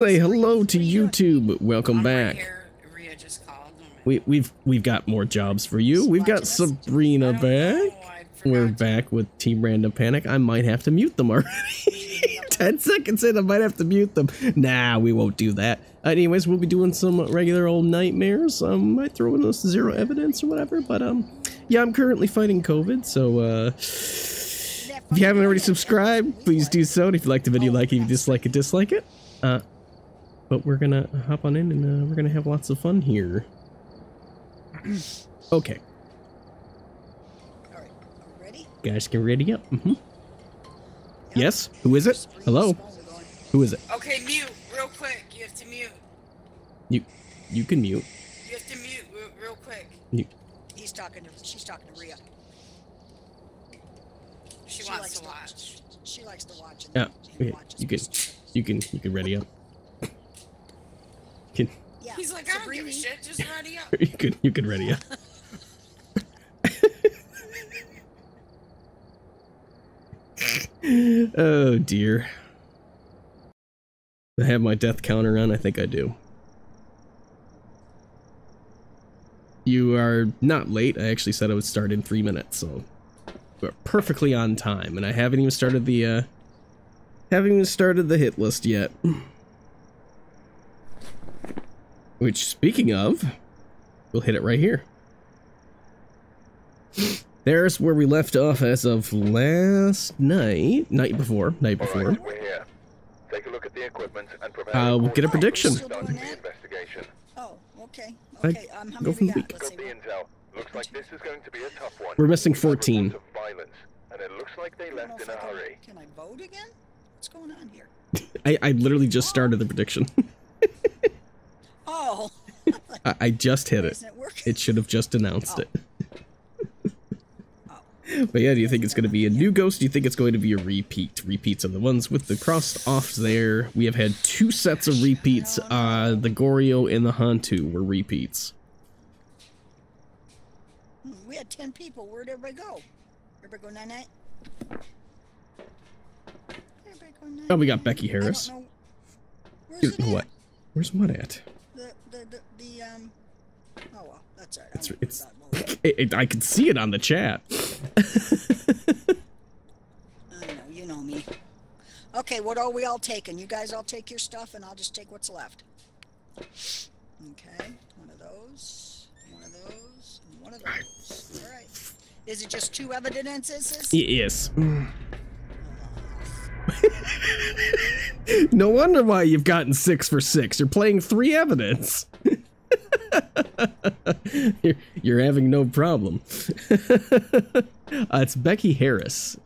Say hello to YouTube. Welcome back. here. Rhea just called. We, we've we've got more jobs for you. We've got Sabrina I don't know, back. We're back with Team Random Panic. I might have to mute them already. Ten seconds in, I might have to mute them. Nah, we won't do that. Anyways, we'll be doing some regular old nightmares. Um, might throw in those zero evidence or whatever. But um, yeah, I'm currently fighting COVID, so uh. If you haven't already subscribed, please do so. And if you like the video, like it. If you dislike it, dislike it. Uh, but we're gonna hop on in and uh, we're gonna have lots of fun here. Okay, All right, ready? guys, get ready up. hmm Yes. Who is it? Hello. Who is it? Okay, mute real quick. You have to mute. You, you can mute. You have to mute real, real quick. You, He's talking to. She's talking to Rhea. She, She wants likes to to- watch. She likes to watch yeah. Okay. You can, you can, you can ready up. Can, Yeah. He's like, I don't give a shit. Just ready up. you can, you can ready up. oh dear. I have my death counter on. I think I do. You are not late. I actually said I would start in three minutes, so we're perfectly on time. And I haven't even started the uh, haven't even started the hit list yet. Which, speaking of, we'll hit it right here. There's where we left off as of last night, night before, night before. Alright, we're here. Take a look at the equipment and prepare Uh, we'll get a prediction. The investigation. Oh, okay. Okay. Um, how go many from we the got? week. Let's see. the intel. Looks like this is going to be a tough one. We're missing 14. violence, and it looks like they I don't know left in a I can- hurry. Can I vote again? What's going on here? I, I literally just started the prediction. Oh, I, I just hit it? It should have just announced Oh. it. Oh. But yeah, do you think it's going to be a new ghost? Do you think it's going to be a repeat? Repeats are the ones with the crossed off there. We have had two sets of repeats. Uh, the Goryo and the Hantu were repeats. Hmm, We had ten people. Where'd everybody go? Everybody go night night. Everybody go night. Oh, we got Becky Harris. I don't know. Where's Dude, what? Where's what at? The the the, um. Oh well, that's all right. It's it's. worry about voting. It, it, I can see it on the chat. I know, you know me. Okay, what are we all taking? You guys all take your stuff, and I'll just take what's left. Okay, one of those, one of those, and one of those. All right. Is it just two evidences? yes. No wonder why you've gotten six for six. You're playing three evidence. you're, you're having no problem. uh, it's Becky Harris.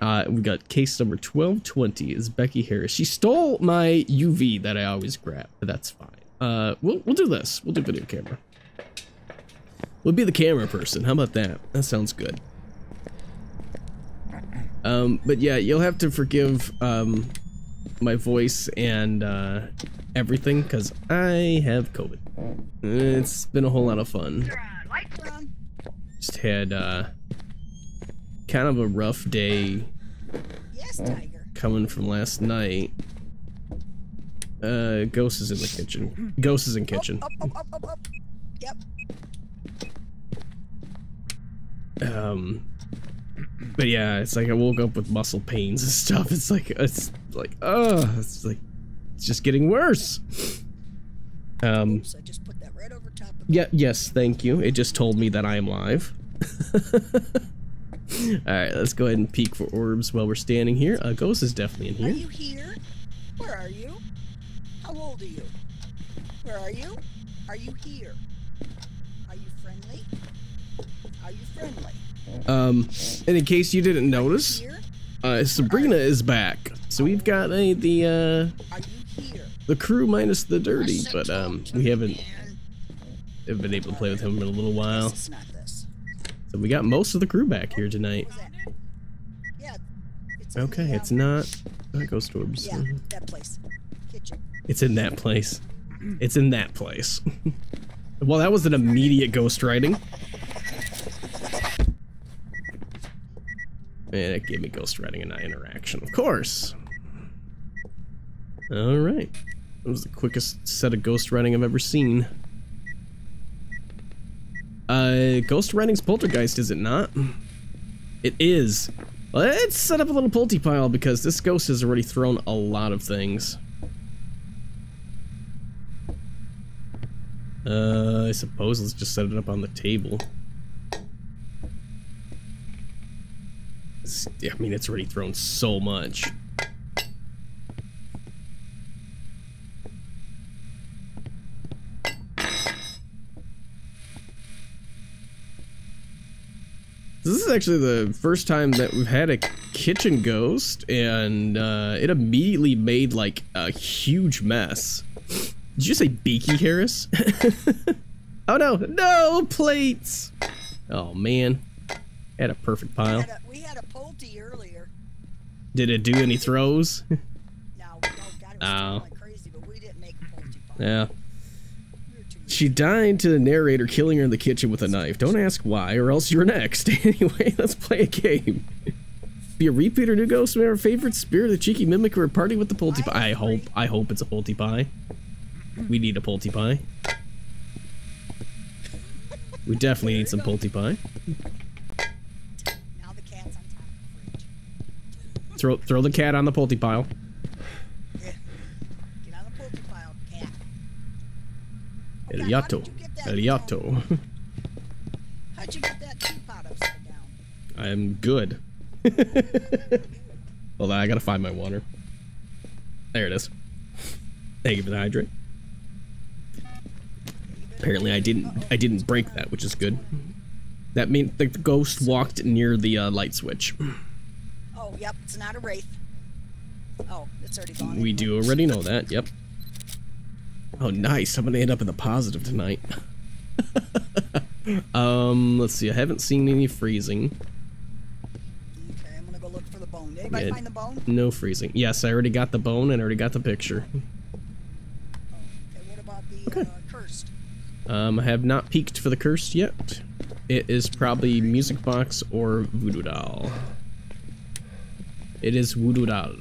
Uh, we got case number 1220 is Becky Harris. She stole my UV that I always grab, but that's fine. Uh, we'll, we'll do this. We'll do video camera. We'll be the camera person. How about that? That sounds good. Um, but yeah, you'll have to forgive um, my voice and uh, everything because I have COVID. It's been a whole lot of fun. Just had uh, kind of a rough day Yes, Tiger. coming from last night. Uh, Ghost is in the kitchen. Ghost is in kitchen. Up, up, up, up, up. Yep. Um, but yeah, it's like I woke up with muscle pains and stuff. It's like it's like oh, it's like it's just getting worse. Um, Oops, I just put that right over top of yeah, yes, thank you. It just told me that I am live. All right, let's go ahead and peek for orbs while we're standing here. Uh, Ghost is definitely in here. Are you here? Where are you? How old are you? Where are you? Are you here? Are you friendly? Are you friendly? Um, and in case you didn't notice, uh, Sabrina is back. So we've got a, the uh, Are you here? the crew minus the dirty, but um, we haven't haven't been able to play with him in a little while. This is not this. So we got most of the crew back here tonight. What was that? Yeah. It's in Okay, it's not, not Ghost Orbs. Yeah, that place. Kitchen. It's in that place. It's in that place. well, that was an immediate ghost writing. And it gave me ghost writing and not interaction, of course. All right. That was the quickest set of ghost writing I've ever seen. Uh, ghost writing's poltergeist, is it not? It is. Let's set up a little pulty pile because this ghost has already thrown a lot of things. Uh, I suppose let's just set it up on the table. I mean, it's already thrown so much. This is actually the first time that we've had a kitchen ghost, and uh, it immediately made like a huge mess. Did you say Beaky Harris? oh no, no plates! Oh man, had a perfect pile. had a, we had a pulty earlier. Did it do any throws? No, no, God, it was Oh. like crazy, but we didn't make a pulty pile. yeah. We were too She died to the narrator killing her in the kitchen with a knife. Don't ask why, or else you're next. anyway, let's play a game. Be a repeat or new ghost member favorite spirit, the cheeky mimic, or a party with the pulty pie. I hope, I hope it's a pulty pie. We need a pulty pie. We definitely need some pulty pie. Now the cat's on top of the fridge. Throw, throw the cat on the pulty pile. Get on the pile, cat. El God, how Yato. did you get that El? Yato. How'd you get that teapot upside down? I'm good. Hold on, I gotta find my water. There it is. Thank you for the hydrate. Apparently, I didn't. I didn't break that, which is good. That means the ghost walked near the uh, light switch. Oh, yep, it's not a wraith. Oh, it's already gone. We anyway. do already know that. Yep. Oh, nice. I'm gonna end up in the positive tonight. um, let's see. I haven't seen any freezing. Okay, I'm gonna go look for the bone. Anybody Yeah. find the bone? No freezing. Yes, I already got the bone and already got the picture. Oh, okay, what about the uh, cursed? Um, I have not peeked for the cursed yet. It is probably Music Box or Voodoo Doll. It is Doll.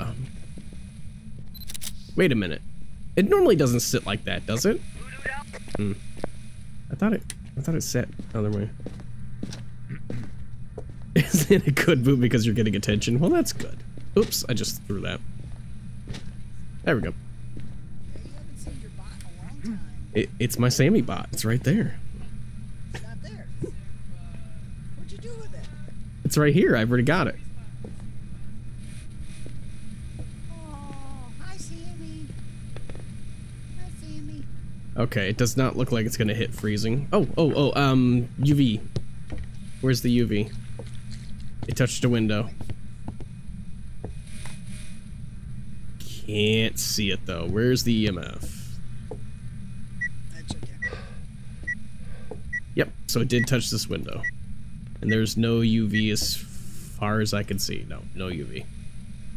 Wait a minute. It normally doesn't sit like that, does it? Hmm. I thought it. I thought it sat the other way. Is it a good move because you're getting attention? Well, that's good. Oops, I just threw that. There we go. Yeah, you haven't seen your bot in a long time. It, it's my Sammy bot. It's right there. It's not there. What'd you do with it? It's right here. I've already got it. Oh, hi, Sammy. Hi, Sammy. Okay, it does not look like it's gonna hit freezing. Oh, oh, oh, um, UV. Where's the UV? It touched a window. Can't see it though. Where's the EMF? Yep, so it did touch this window. And there's no UV as far as I can see. No, no UV.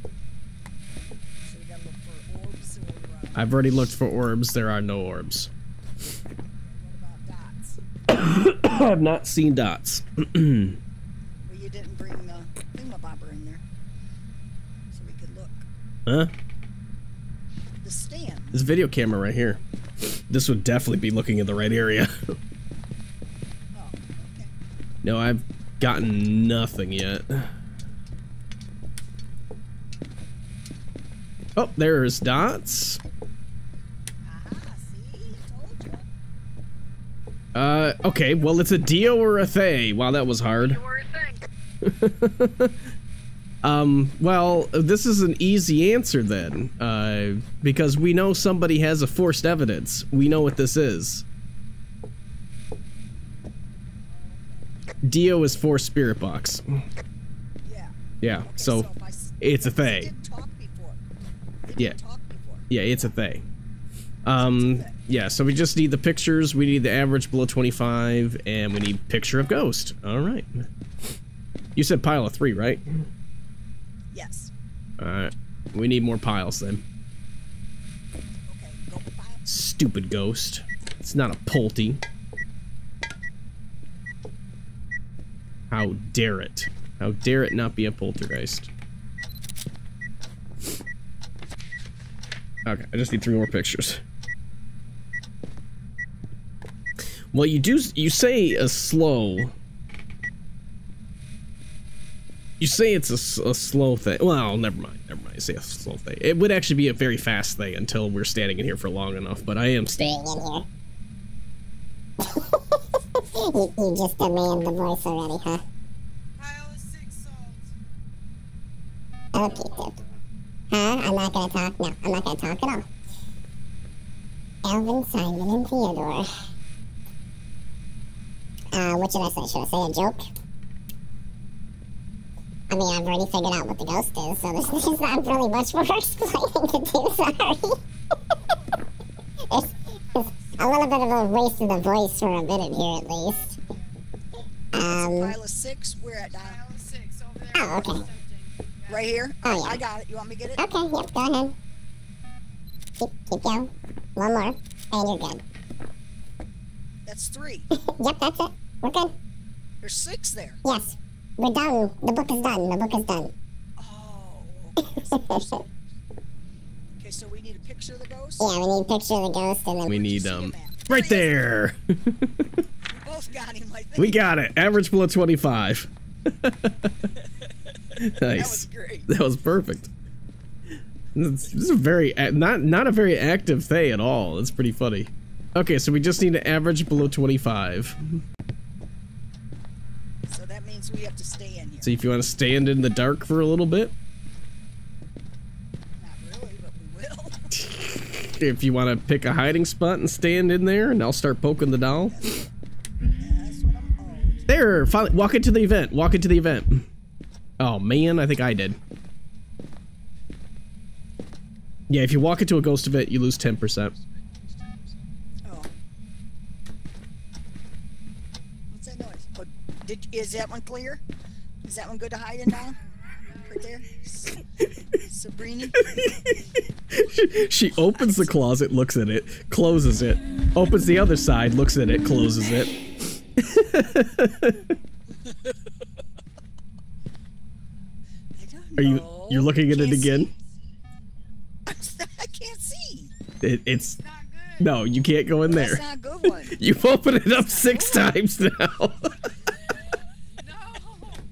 So we gotta look for orbs or uh, I've already looked for orbs. There are no orbs. what about dots? I have not seen dots. Well, you didn't bring the thingamabobber in there. So we could look. huh? The stand. This video camera right here. This would definitely be looking in the right area. Oh, okay. no, I've gotten nothing yet. Oh, there's dots. Aha, see? Told you. Uh, okay, well, it's a Dio or a Thaye. Wow, that was hard. um, well, this is an easy answer then. Uh, because we know somebody has a forced evidence. We know what this is. Dio is for Spirit Box. Yeah. Yeah, Okay, so if I s- it's a because Thaye. didn't talk before. They Yeah. didn't talk before. Yeah, it's a Thaye. Um, yeah, so we just need the pictures, we need the average below 25, and we need picture of ghost. Alright. You said pile of three, right? Yes. Alright. We need more piles then. Okay, go file. Stupid ghost. It's not a pulty. How dare it? How dare it not be a poltergeist? Okay, I just need three more pictures. Well, you do. You say a slow. You say it's a, a slow thing. Well, never mind. Never mind. I say a slow thing. It would actually be a very fast thing until we're standing in here for long enough. But I am. Staying in here. you, you just demand the voice already, huh? Pile of six salt. Okay, Tip. Huh? I'm not gonna talk. No, I'm not gonna talk at all. Alvin, Simon, and Theodore. Uh, what should I say? Should I say a joke? I mean, I've already figured out what the ghost is, so there's, there's not really much more explaining to do, sorry. it's, it's a little bit of a waste of the voice for a minute here, at least. Um, Pile of six. Where at now? Pile of six over there. Oh, okay. Right here. Oh, yeah. I got it. You want me to get it? Okay, yep, go ahead. Keep, keep going. One more, and you're good. That's three. yep, that's it. We're good. There's six there. Yes, we're done. The book is done. The book is done. Oh. Okay, so, there's- okay, so we need a picture of the ghost. yeah, we need a picture of the ghost, and then we need um. him? Right there. We both got him. I think. we got it. Average below twenty-five. nice. That was nice. great. That was perfect. This this is a very not not a very active Thaye at all. It's pretty funny. Okay, so we just need to average below 25. So we have to stay in here. So if you want to stand in the dark for a little bit, Not really, but we will. if you want to pick a hiding spot and stand in there, and I'll start poking the doll. That's what I'm. There, finally, walk into the event. Walk into the event. Oh man, I think I did. Yeah, if you walk into a ghost event, you lose 10%. oh. What's that noise? Oh, did is that one clear? Is that one good to hide in now? Right there. S- Sabrina. she opens the closet, looks at it, closes it, opens the other side, looks at it, closes it. I don't Are you you're looking at it again? see. I can't see. It, it's Not good. no, you can't go in there. That's not a good one. You've opened it up six times now.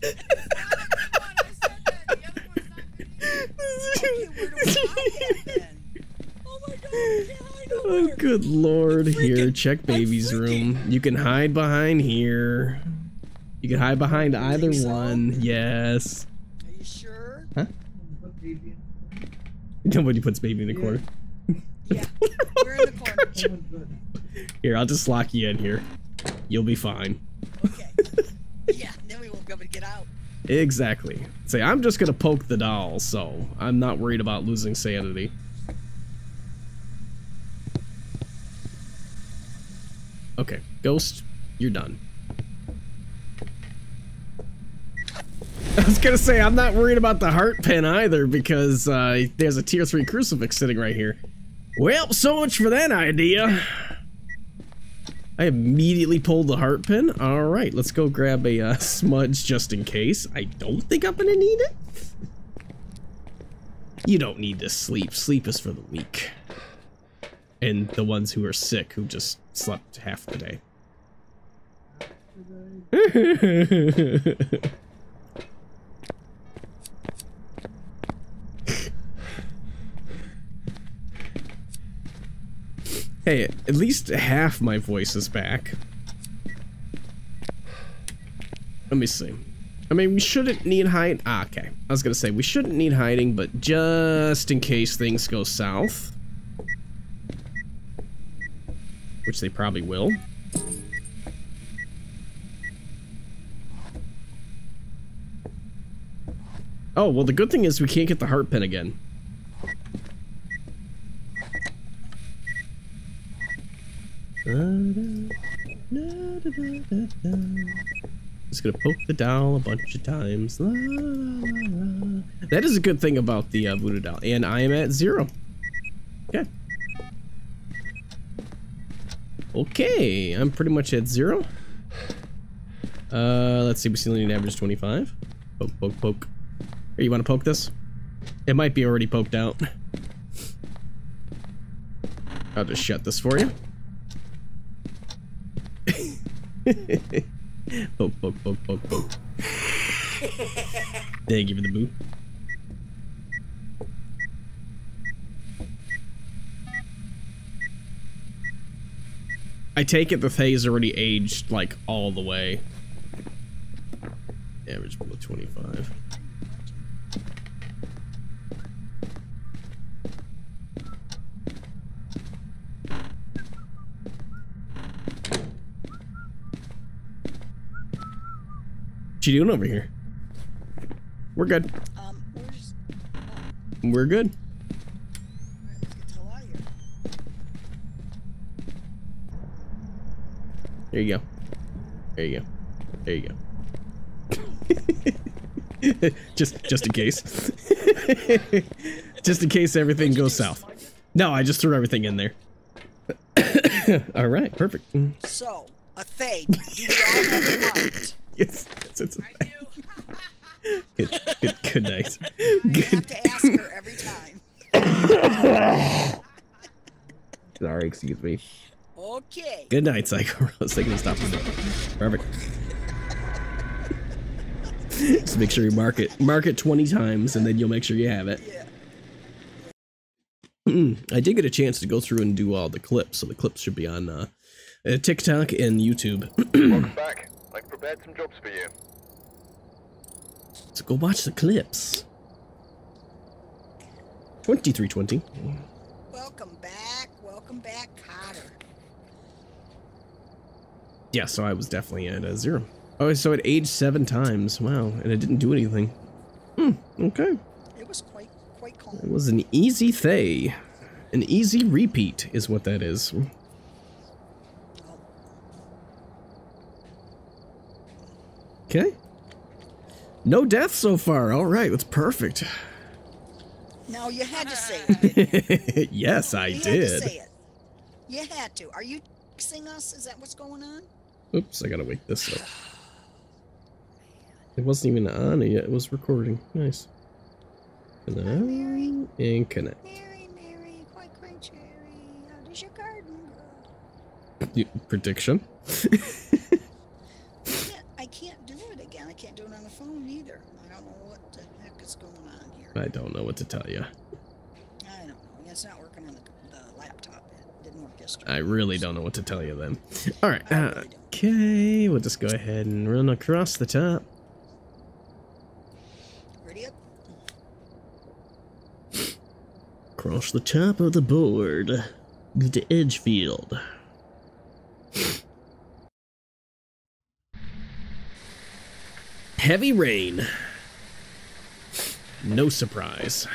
Oh my god, I can't hide nowhere. good lord! Here, check baby's room. You can hide behind here. You can hide behind either so? one. Yes. Are you sure? Huh? Nobody puts baby in the corner. Yeah. We're in the corner. Here, I'll just lock you in here. You'll be fine. Okay. Yeah, then we won't be able to get out. Exactly. Say, I'm just gonna poke the doll, so I'm not worried about losing sanity. Okay, Ghost, you're done. I was gonna say, I'm not worried about the heart pin either, because uh, there's a tier 3 crucifix sitting right here. Well, so much for that idea. I immediately pulled the heart pin. All right, let's go grab a uh, smudge just in case. I don't think I'm gonna need it. You don't need to sleep. Sleep is for the weak. And the ones who are sick who just slept half the day. hey, at least half my voice is back. Let me see. I mean, we shouldn't need hide. Ah, okay. I was gonna say we shouldn't need hiding, but just in case things go south, which they probably will. Oh well, the good thing is we can't get the heart pin again. Just gonna poke the doll a bunch of times. La, la, la. That is a good thing about the uh, voodoo doll, and I am at zero. Okay. Okay, I'm pretty much at zero. Uh, let's see. We still need an average 25. Poke, poke, poke. Here, you want to poke this? It might be already poked out. I'll just shut this for you. poke, poke, poke, poke, poke. There, give it the boot. I take it the Thaye's already aged, like, all the way. Average below 25. What you doing over here? We're good. Um. We're good. Get the hell here. There you go. There you go. There you go. just just in case. just in case everything goes south. No, I just threw everything in there. all right, perfect. So, a Thaye, do we all a heart? Yes, yes, it's I do. good, good, good night. I Good. have to ask her every time. Sorry, excuse me. Okay. Good night, Psycho Rose. They can stop it. Perfect. Just make sure you mark it. Mark it 20 times, and then you'll make sure you have it. Yeah. I did get a chance to go through and do all the clips, so the clips should be on uh, uh, TikTok and YouTube. Welcome back. I've prepared some jobs for you. so go watch the clips. 2320. Welcome back. Welcome back, Cotter. Yeah, so I was definitely at a zero. Oh, so it aged seven times. Wow, and it didn't do anything. Hmm, okay. It was quite quite It was an easy Thaye. An easy repeat is what that is. Okay. No deaths so far. All right, that's perfect. Now you had to say it. yes, I you had to did. say it. You had to. Are you texting us? Is that what's going on? Oops, I gotta wake this up. It wasn't even on yet. It was recording. Nice. Connect and connect. Mary, Mary, quite quite cherry. How does your garden grow? Prediction. I can't, I can't do it again. I can't do it on the phone either. I don't know what the heck is going on here. I don't know what to tell you. I don't know. It's not working on the, the laptop. It didn't work yesterday. I really don't know what to tell you then. All right. Uh, okay, we'll just go ahead and run across the top. Ready up? Across the top of the board. To Edgefield. Heavy rain. No surprise.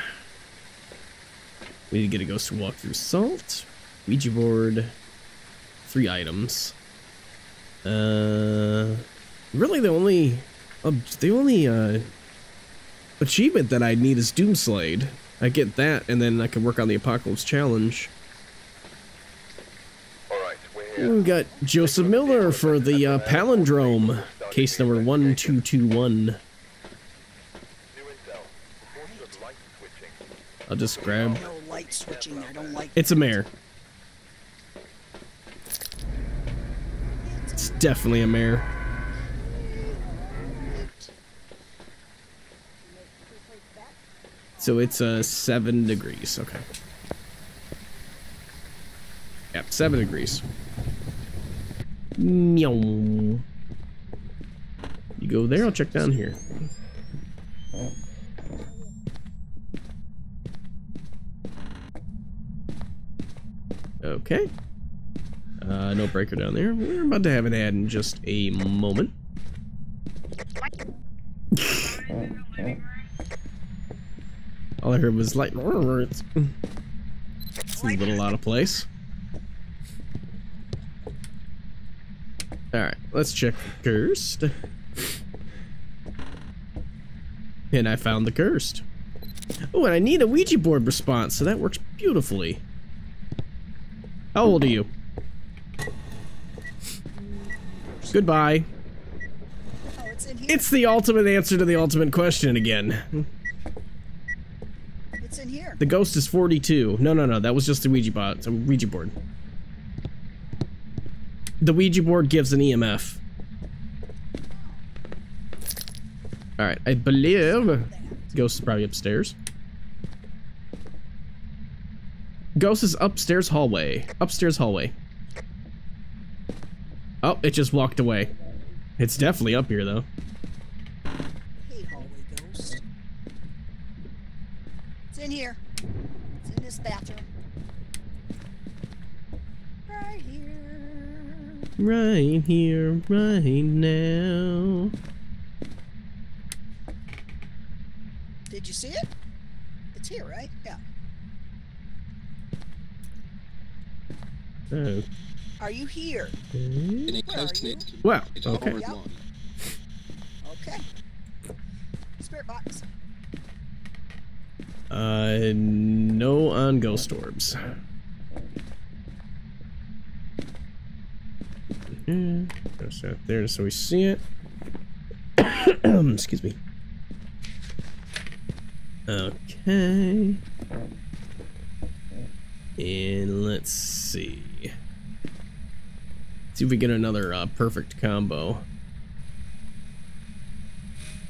We need to get a ghost to walk through salt. Ouija board. Three items. Uh, really the only, uh, the only uh, achievement that I need is Doomslade. I get that, and then I can work on the Apocalypse Challenge. We're got Joseph Miller for the uh, palindrome, case number 1221. New intel. Reports of light switching. I'll just grab. No light switching. I don't like It's a mare. It's definitely a mare. So it's uh, seven degrees. Okay. Yep, seven degrees. Meow. You go there, I'll check down here. Okay. Uh, no breaker down there. We're about to have an ad in just a moment. All I heard was like, it's it's a little out of place. Alright, let's check cursed. And I found the cursed. Oh, and I need a Ouija board response, so that works beautifully. How old are you? Goodbye. Oh, it's. It's the ultimate answer to the ultimate question again. It's in here? The ghost is 42. No, no, no. That was just the Ouija board. It's a Ouija board. The Ouija board gives an EMF. All right, I believe the ghost is probably upstairs. Ghost is upstairs hallway. Upstairs hallway. Oh, it just walked away. It's definitely up here though. Hey, hallway ghost. It's in here. It's in this bathroom. Right here. Right here, right now. Did you see it? It's here, right? Yeah. Oh. Are you here? Where are you? Well, okay. Yep. Okay. Spirit box. Uh, no on ghost orbs. Mhm. Goes out there so we see it. Excuse me. Okay. And let's see. See if we get another uh, perfect combo.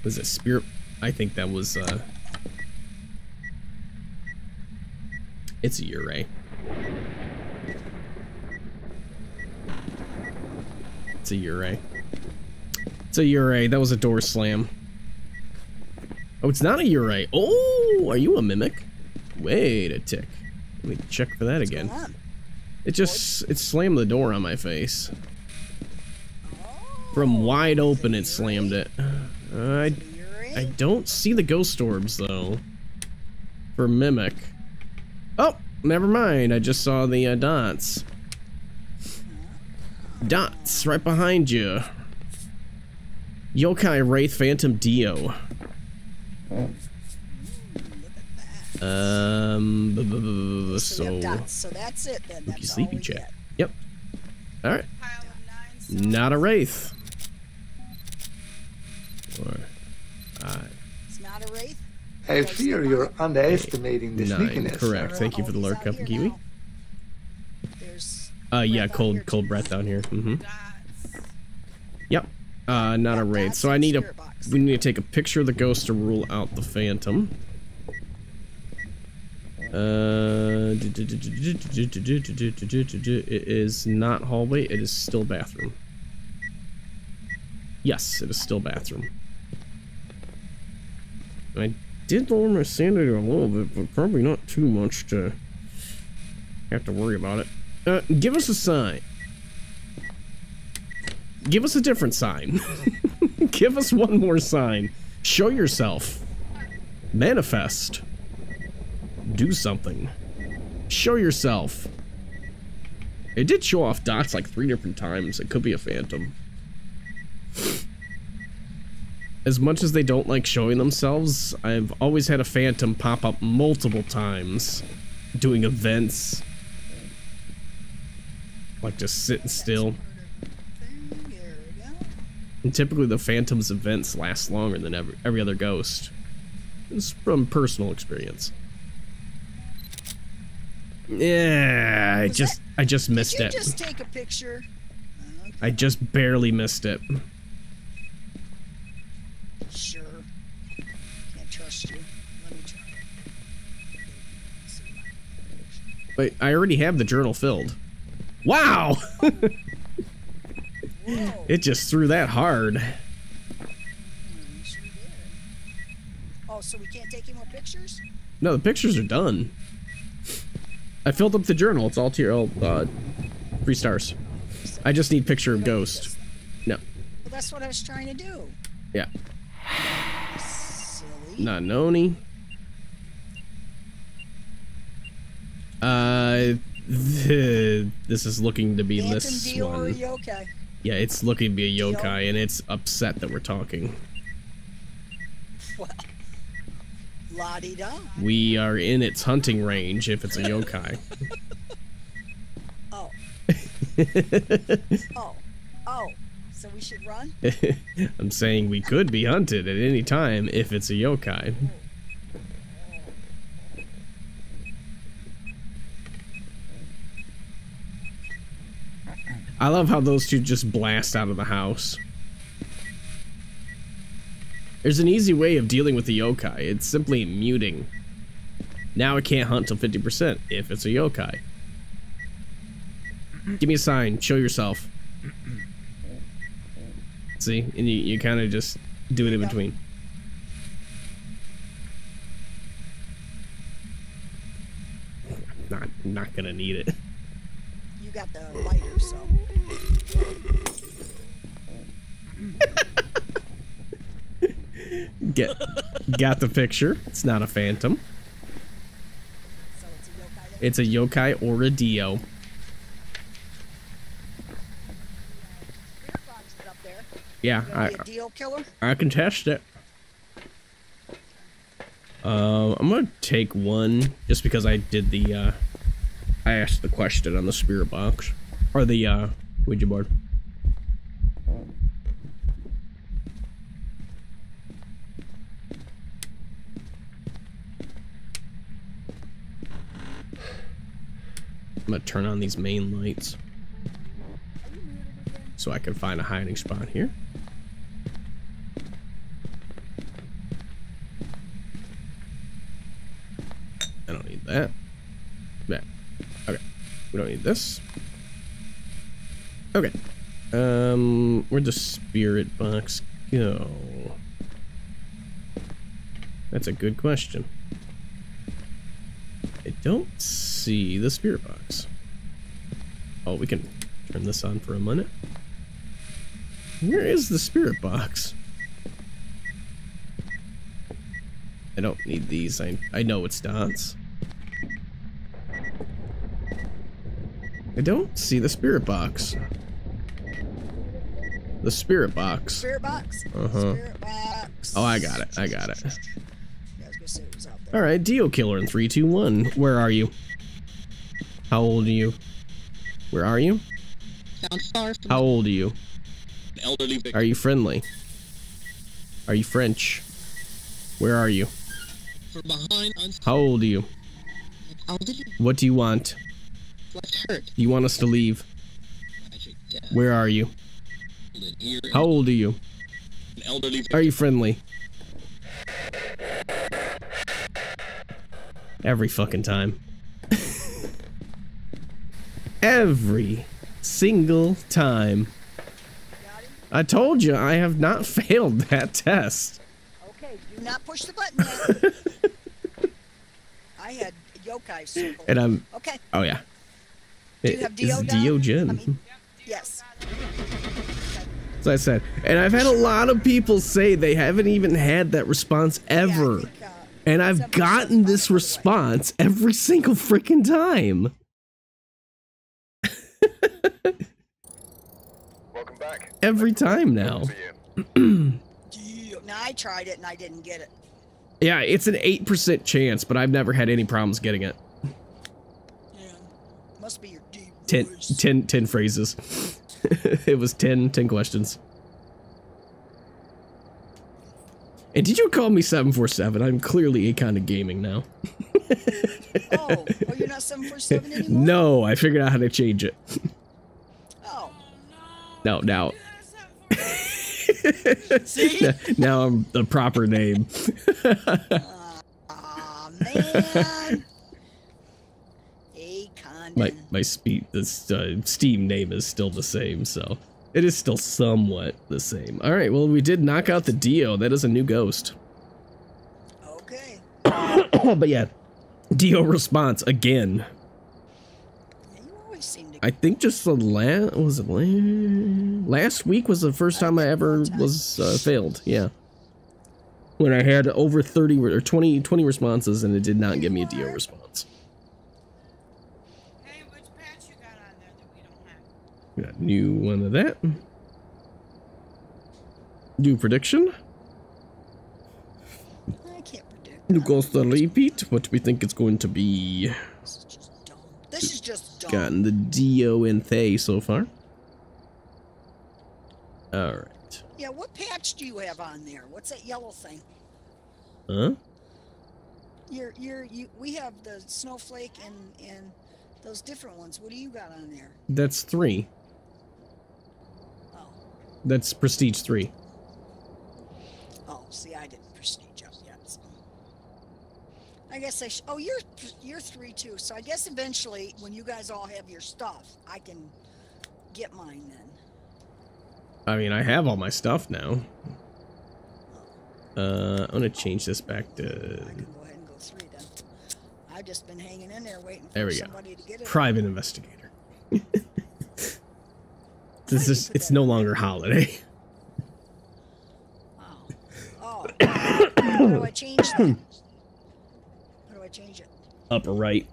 Was it spirit? I think that was uh It's a Yurei. It's a Yurei. It's a Yurei. That was a door slam. Oh, it's not a Yurei. Oh, are you a mimic? Wait a tick. Let me check for that What's again. It just it slammed the door on my face. From wide open, it slammed it. Uh, I, I don't see the ghost orbs though. For mimic. Oh, never mind. I just saw the uh, dots. Dots right behind you. Yokai Wraith Phantom Dio. Um, So, we have dots. so that's it then. Spooky That's sleepy all we chat. Yep. All right. Nine. Not a wraith. Four, five, It's not a wraith. I fear you're underestimating the nine. sneakiness. Correct. Thank you for the lurk, out Cup of Kiwi. There's Uh, yeah, cold, cold breath down here. Mm-hmm. Yep. Uh, not a Yeah, wraith. So I need a. We need to take a picture of the ghost to rule out the phantom. Uh, it is not hallway. It is still bathroom. Yes, it is still bathroom. I did lower my sanity a little bit, but probably not too much to have to worry about it. Uh, give us a sign. Give us a different sign. give us one more sign. Show yourself. Manifest. Do something. Show yourself. It did show off dots like three different times. It could be a phantom. As much as they don't like showing themselves, I've always had a phantom pop up multiple times doing events. Like just sitting still. And typically the phantom's events last longer than every, every other ghost. It's from personal experience. Yeah, I Was just I just missed you it. just take a picture? Okay, I just barely missed it. sure. Can't trust you. Let me try. But I already have the journal filled. Wow! It just threw that hard. Hmm, you sure did. Oh, so we can't take any more pictures? No, the pictures are done. I filled up the journal. It's all to your uh, three stars. I just need picture of ghost. No. Well, that's what I was trying to do. Yeah. Silly. Not Noni. Uh, th- this is looking to be Phantom this deal or one. yokai? Yeah, it's looking to be a yokai, and it's upset that we're talking. Well, La-dee-da. We are in its hunting range if it's a yokai. oh. oh. Oh. So we should run? I'm saying we could be hunted at any time if it's a yokai. I love how those two just blast out of the house. There's an easy way of dealing with the yokai. It's simply muting. Now it can't hunt till 50% if it's a yokai. Give me a sign. Show yourself. See? And you, you kind of just do it in between. Not, not gonna need it. You got the lighter, so. Get, got the picture. It's not a phantom. So it's a yokai. It's a yokai or a dio. Spirit box is up there. Yeah, I, deal killer? I can test it. Uh, I'm gonna take one just because I did the, uh, I asked the question on the spirit box. Or the, uh, Ouija board. I'm gonna turn on these main lights. So I can find a hiding spot here. I don't need that. Yeah. Okay. We don't need this. Okay. Um, where'd the spirit box go? That's a good question. I don't see the spirit box. Oh, we can turn this on for a minute. Where is the spirit box? I don't need these. I I know it's dots. I don't see the spirit box. The spirit box. Spirit box? Uh-huh. Spirit box. Oh, I got it. I got it. Yeah, I was gonna say it was out there. All right, Dio Killer in three, two, one. Where are you? How old are you? Where are you? Sounds far from How old are you? elderly victim. Are you friendly? Are you French? Where are you? From behind How old are you? What do you want? You want us to leave? Where are you? How old are you? elderly. Are you friendly? Every fucking time. Every single time. I told you I have not failed that test. Okay, do not push the button. I had yokai circle. And I'm Okay, oh yeah. do you have Dio? Deogen. I mean, yes. As I said, and I've had a lot of people say they haven't even had that response ever. uh, And I've gotten this by the way. response every single freaking time. Welcome back. Every time now. jobs for you. Dio- Now I tried it and I didn't get it. Yeah, it's an 8% chance, but I've never had any problems getting it. Yeah. Must be your deep 10, voice. 10, 10 phrases. it was 10, 10 questions. And did you call me 747? I'm clearly a kind of gaming now. Oh, oh, you're not 747 anymore? No, I figured out how to change it. Oh, No, now. See? now I'm the proper name. Aw, man. A my my speed this uh, Steam name is still the same, so it is still somewhat the same. All right, well we did knock out the Dio. That is a new ghost. Okay. but yeah, Dio response again. Yeah, you always seem to. I think just the last was it la- last week was the first time I ever was uh, failed. Yeah. When I had over 30 or 20, 20 responses and it did not give me a Dio response. Hey, which patch you got on there that we don't have? We got new one of that. New prediction. I can't predict. New ghost repeat. What do we think it's going to be? This is just dumb. This is just dumb. Gotten the Dio and Thaye so far. Alright. Yeah, what patch do you have on there? What's that yellow thing? Huh? You're, you're, you. We have the snowflake and and those different ones. What do you got on there? That's three. That's Prestige 3. Oh, see, I didn't prestige up yet. So. I guess I. Sh- oh, you're you're three too. So I guess eventually, when you guys all have your stuff, I can get mine then. I mean, I have all my stuff now. Uh, I'm gonna change this back to I can go ahead and go three then. I've just been hanging in there waiting for There we go. somebody to get it. private investigator. this is it's no longer holiday. Wow. Oh. How do I change that? How do I change it? Upper right.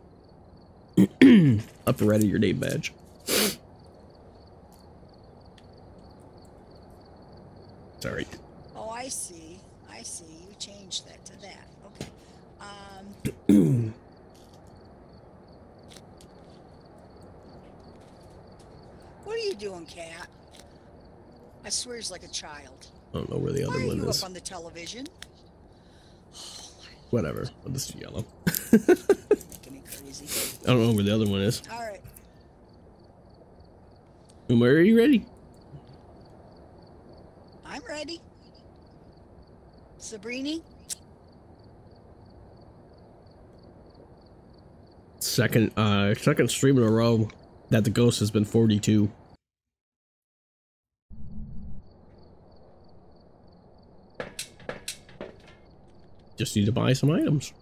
Upper right of your name badge. Sorry. Oh, I see. I see. You changed that to that. Okay. Um. what are you doing, cat? I swear he's like a child. I don't know where the other one is. up on the television? Whatever. I'll just yellow. Making me crazy. I don't know where the other one is. All right. Umar, are you ready? I'm ready. Sabrini? Second uh second stream in a row that the ghost has been 42. Just need to buy some items.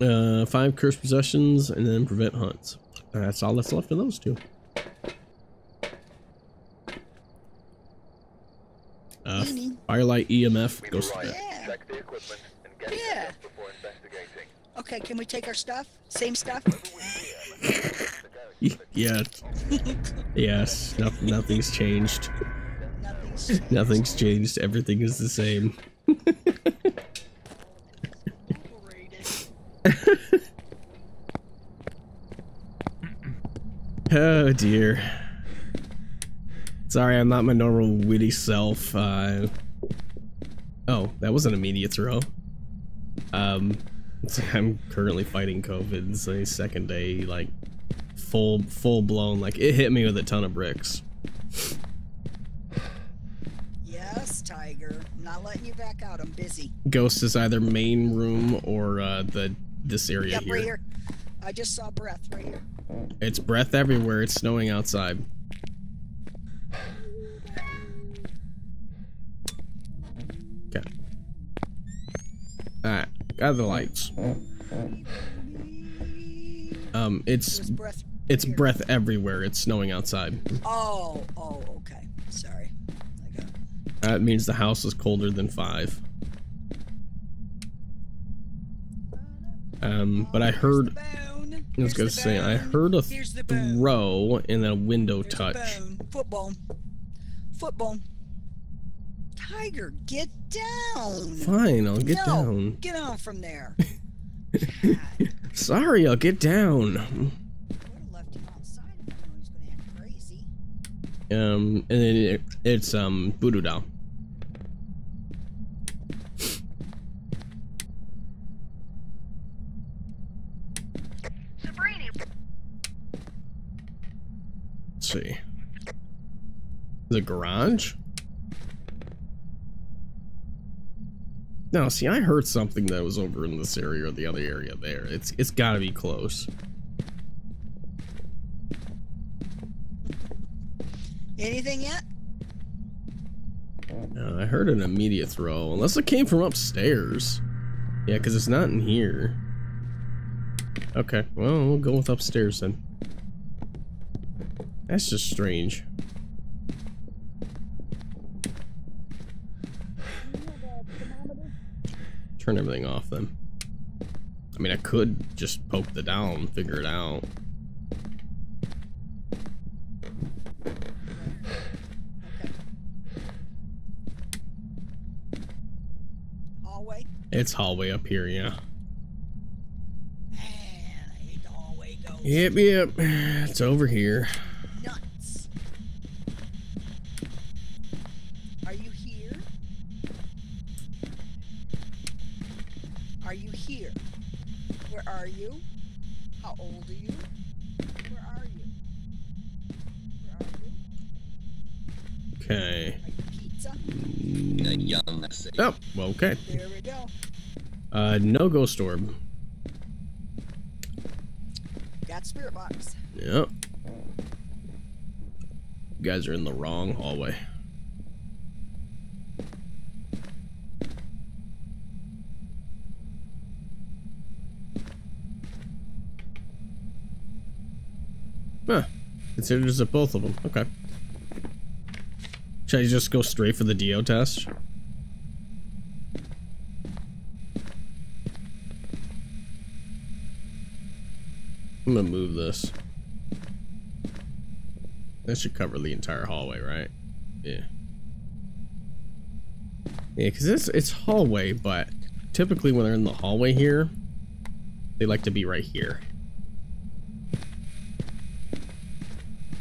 Uh five cursed possessions and then prevent hunts. That's all that's left of those two. Uh Beanie. Firelight EMF We've goes to arrived. bed. Yeah. Check the equipment and get Yeah. it before investigating. Okay, can we take our stuff? Same stuff? Yeah. yes. No. Nothing's changed. Nothing's changed. Everything is the same. Oh dear. Sorry, I'm not my normal witty self. Uh, oh, that was an immediate throw. Um, I'm currently fighting COVID. It's a second day, like full full blown. Like it hit me with a ton of bricks. Yes, Tiger. I'm not letting you back out. I'm busy. Ghost is either main room or uh, the this area Yep, here. right here. I just saw breath right here. It's breath everywhere. It's snowing outside. Okay. Alright, got the lights. Um, it's breath. it's here. breath everywhere. It's snowing outside. Oh, oh, okay. Sorry. I got That means the house is colder than five. Um, but I heard. I was gonna say I heard a Here's the bone. throw and then a window Here's touch. Football. Foot bone. Foot bone. Tiger, get down. Fine, I'll get no, down. Get on from there. Sorry, I'll get down. Would have left him outside if I know he's gonna act crazy. Um, and then it, it's um voodoo doll. See. The garage? No, see, I heard something that was over in this area or the other area there. It's it's got to be close. Anything yet? Uh, I heard an immediate throw, unless it came from upstairs. Yeah, because it's not in here. Okay, well, we'll go with upstairs then. That's just strange. Turn everything off then. I mean, I could just poke the down and figure it out. Hallway. It's hallway up here, yeah. Man, I hate the hallway. Yep, yep. It's over here. Okay. Pizza. A young messy. Oh, well, okay. There we go. Uh, no ghost orb. Got spirit box. Yep. You guys are in the wrong hallway. Huh. Considers it both of them. Okay. Should I just go straight for the Dio test? I'm gonna move this. That should cover the entire hallway, right? Yeah. Yeah, because it's it's hallway, but typically when they're in the hallway here, they like to be right here.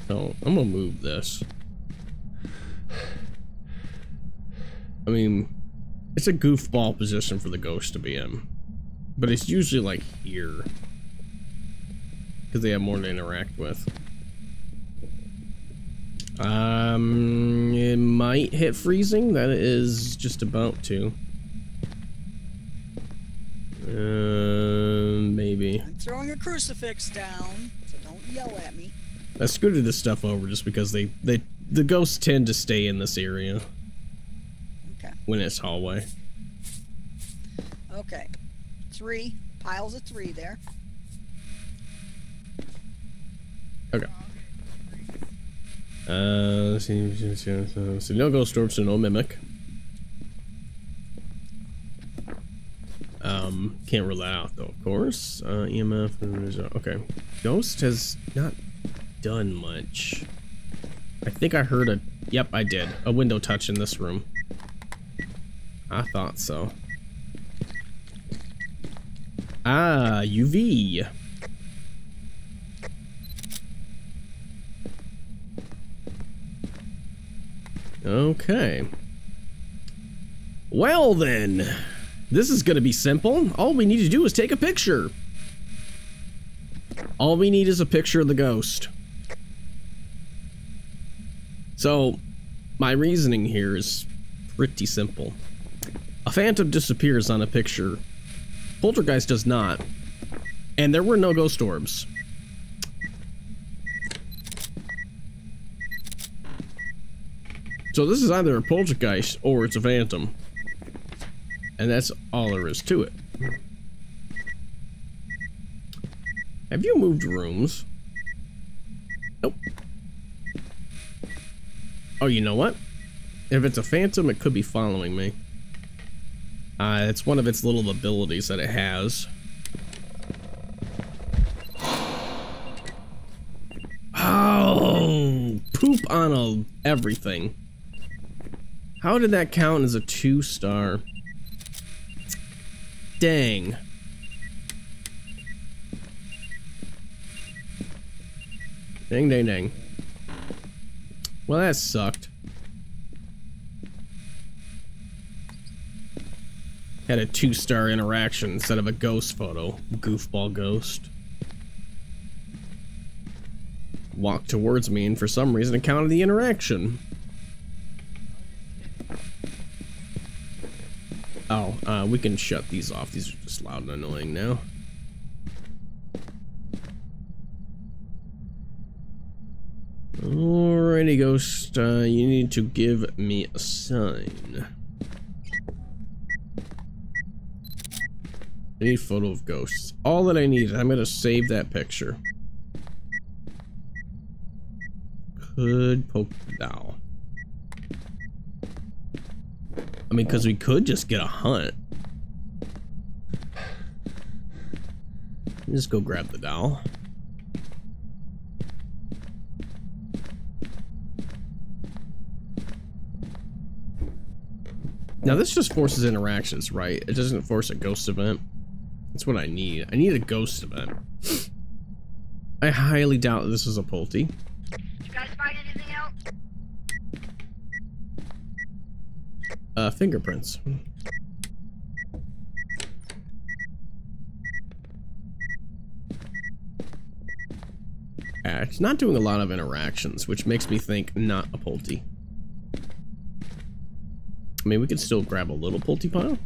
So I'm gonna move this. I mean, it's a goofball position for the ghost to be in, but it's usually like here because they have more to interact with. Um, it might hit freezing. That is just about to. Uh, maybe. I'm throwing a crucifix down, so don't yell at me. I scooted this stuff over just because they they the ghosts tend to stay in this area It's hallway. Okay. Three piles of three there. Okay. Uh, let's see, let's see, let's see, so no ghost orb, so no mimic. Um, can't rule that out though, of course. Uh, EMF, okay. Ghost has not done much. I think I heard a, yep, I did. A window touch in this room. I thought so. Ah, UV. Okay. Well then, this is gonna be simple. All we need to do is take a picture. All we need is a picture of the ghost. So, my reasoning here is pretty simple. Phantom disappears on a picture. Poltergeist does not. And there were no ghost orbs. So this is either a poltergeist or it's a phantom. And that's all there is to it. Have you moved rooms? Nope. Oh, you know what? If it's a phantom, it could be following me. Uh, it's one of its little abilities that it has. Oh, poop on a everything. How did that count as a two star? Dang. Dang, dang, dang. Well, that sucked. Had a two star interaction instead of a ghost photo. Goofball ghost. Walked towards me and for some reason it counted the interaction. Oh, uh, we can shut these off. These are just loud and annoying now. Alrighty, Ghost. Uh, you need to give me a sign. I need a photo of ghosts. All that I need. I'm gonna save that picture. Could poke the doll. I mean, because we could just get a hunt. Just go grab the doll. Now this just forces interactions, right? It doesn't force a ghost event. That's what I need. I need a ghost event. I highly doubt this is a Pulty. You guys find anything else? Uh, fingerprints. It's not doing a lot of interactions, which makes me think not a Pulty. I mean, we could still grab a little pulty pile.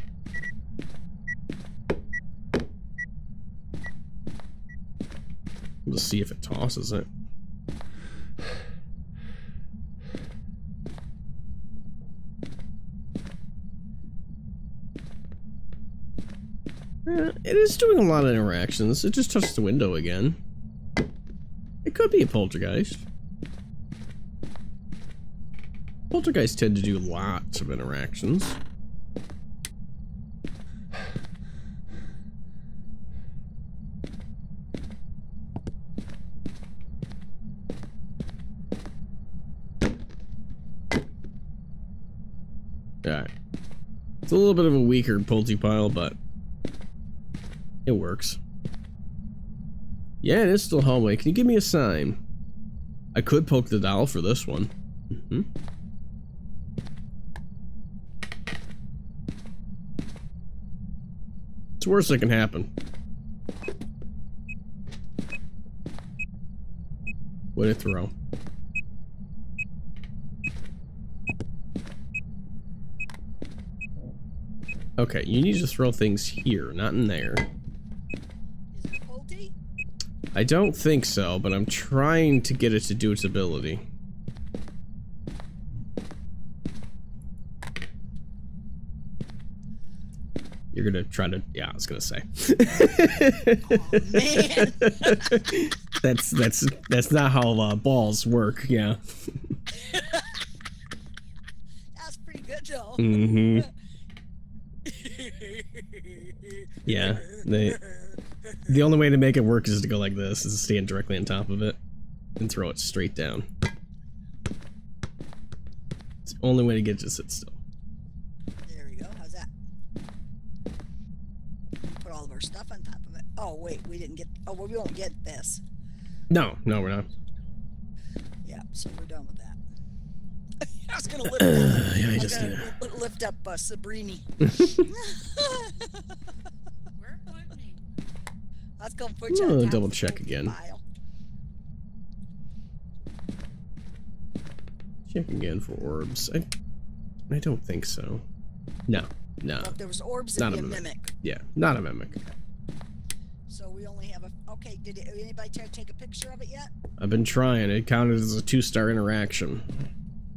We'll see if it tosses it. Eh, it is doing a lot of interactions. It just touched the window again. It could be a poltergeist. Poltergeists tend to do lots of interactions. Alright. It's a little bit of a weaker Pulty pile, but it works. Yeah, it is still hallway. Can you give me a sign? I could poke the doll for this one. hmm It's worst that can happen. What to throw. Okay, you need to throw things here, not in there. Is it a Pulty? I don't think so, but I'm trying to get it to do its ability. You're gonna try to, yeah, I was gonna say. man. that's that's that's not how uh, balls work. Yeah. That's pretty good though. Mm-hmm. Yeah. They, the only way to make it work is to go like this: is to stand directly on top of it and throw it straight down. It's the only way to get it to sit still. There we go. How's that? Put all of our stuff on top of it. Oh wait, we didn't get. Oh well, we won't get this. No, no, we're not. Yeah, so we're done with that. I was gonna lift up. yeah, I just gonna lift up uh, Sabrini. Where put me? Let's go put you I'm gonna double check again. pile. check again for orbs. I, I don't think so. No, no, Well, if there was orbs, Not a a mimic. mimic. yeah, not a mimic. So we only have a. Okay, did it, anybody try to take a picture of it yet? I've been trying. It counted as a two-star interaction.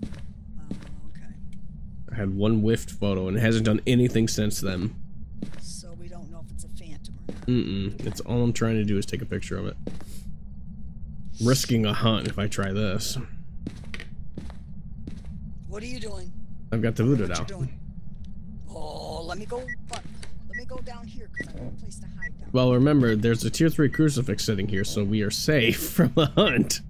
Oh, okay. I had one whiffed photo and it hasn't done anything since then. Mm-mm. It's all I'm trying to do is take a picture of it. I'm Risking a hunt if I try this. What are you doing? I've got the voodoo What doll. you doing? Oh, let me go. Let me go down here because I have a place to hide down. Well, remember, there's a tier 3 crucifix sitting here, so we are safe from the hunt.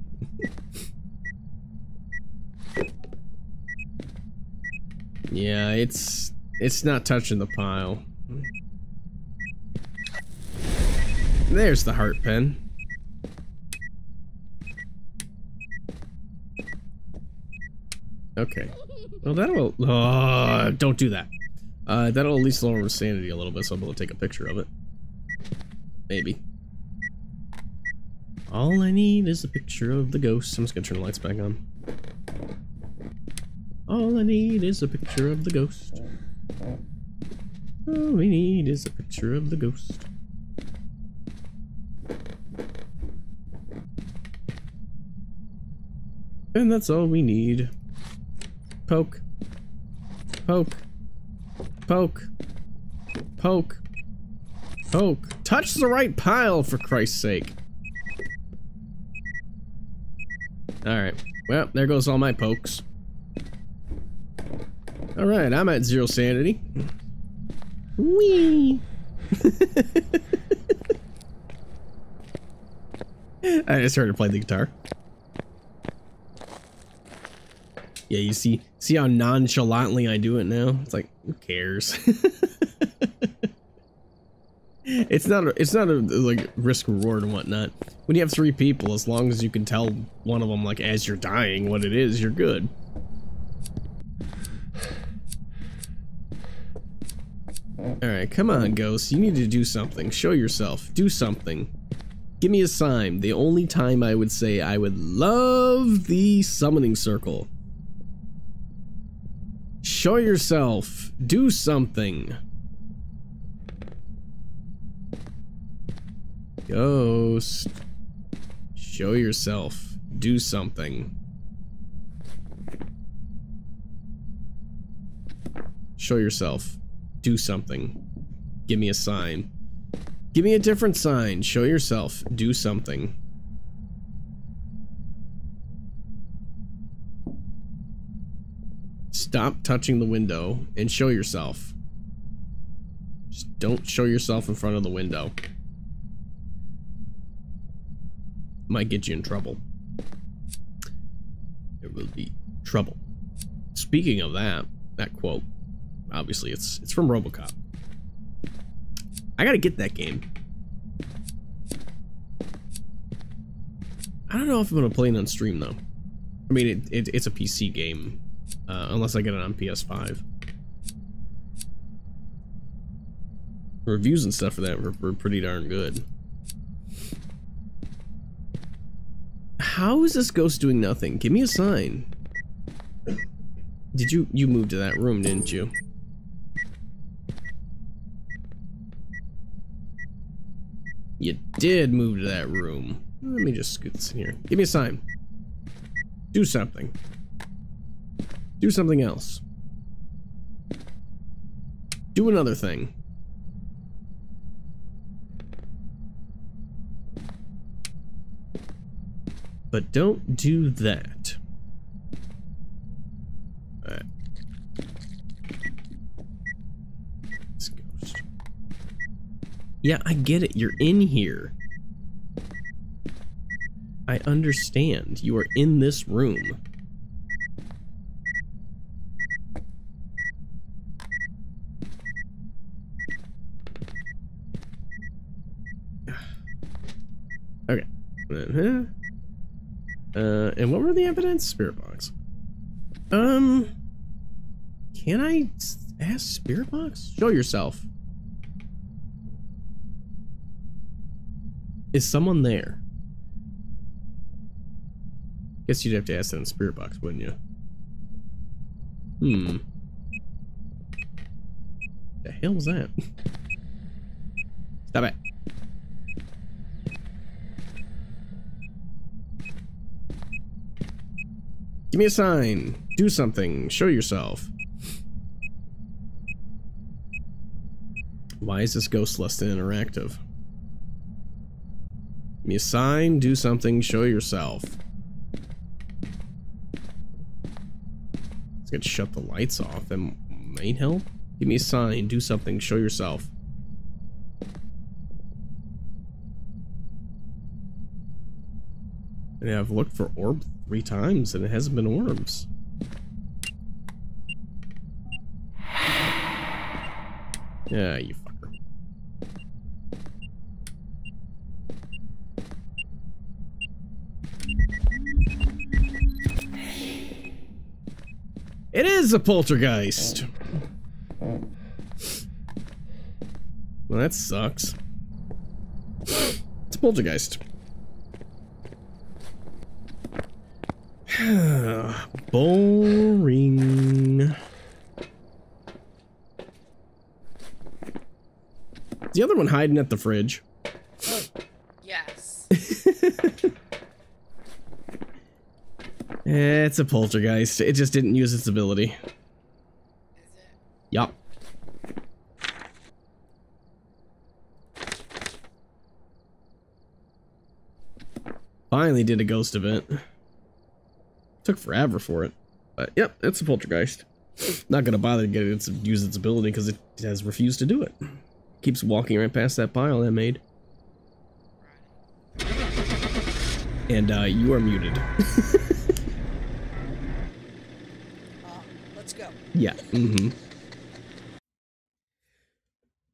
yeah, it's it's not touching the pile. There's the heart pen. Okay. Well, that'll. Oh, don't do that. Uh, that'll at least lower sanity a little bit, so be able to take a picture of it. Maybe. All I need is a picture of the ghost. I'm just gonna turn the lights back on. All I need is a picture of the ghost. All we need is a picture of the ghost. And that's all we need. Poke. Poke. Poke. Poke. Poke. Touch the right pile, for Christ's sake. Alright. Well, there goes all my pokes. Alright, I'm at zero sanity. Wee. I just heard her play the guitar. Yeah, you see see how nonchalantly I do it now? It's like, who cares? it's not a, it's not a like risk reward and whatnot. When you have three people, as long as you can tell one of them like as you're dying what it is, you're good. Alright, come on, Ghost. You need to do something. Show yourself. Do something. Give me a sign. The only time I would say I would love the summoning circle. Show yourself. Do something. Ghost. Show yourself. Do something. Show yourself. Do something. Give me a sign. Give me a different sign. Show yourself. Do something. Stop touching the window and show yourself. Just don't show yourself in front of the window. Might get you in trouble. It will be trouble. Speaking of that, that quote, obviously it's it's from RoboCop. I gotta get that game. I don't know if I'm gonna play it on stream though. I mean, it, it it's a PC game, uh, unless I get it on PS5. Reviews and stuff for that were, were pretty darn good. How is this ghost doing nothing? Give me a sign. Did you you moved to that room, didn't you? You did move to that room. Let me just scoot this in here. Give me a sign. Do something. Do something else. Do another thing. But don't do that. Yeah, I get it. You're in here. I understand. You are in this room. Uh, and what were the evidence? Spirit box. Um, can I ask Spirit box? Show yourself. Is someone there? Guess you'd have to ask that in Spirit box, wouldn't you? Hmm. The hell was that? Stop it. Give me a sign. Do something. Show yourself. Why is this ghost less than interactive? Give me a sign. Do something. Show yourself. Let's get shut the lights off. That might help. Give me a sign. Do something. Show yourself. And I've looked for orb three times and it hasn't been orbs. Yeah, you fucker. It is a poltergeist. Well, that sucks. It's a poltergeist. Boring. Is the other one hiding at the fridge? Yes. Eh, it's a poltergeist. It just didn't use its ability. Is it? Yup. Finally did a ghost event. Took forever for it. But yep, it's a poltergeist. Not gonna bother to get it to use its ability because it has refused to do it. Keeps walking right past that pile that made. And uh, you are muted. Uh, let's go. yeah. Mm-hmm.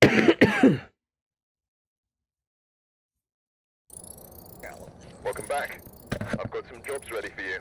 Welcome back. I've got some jobs ready for you.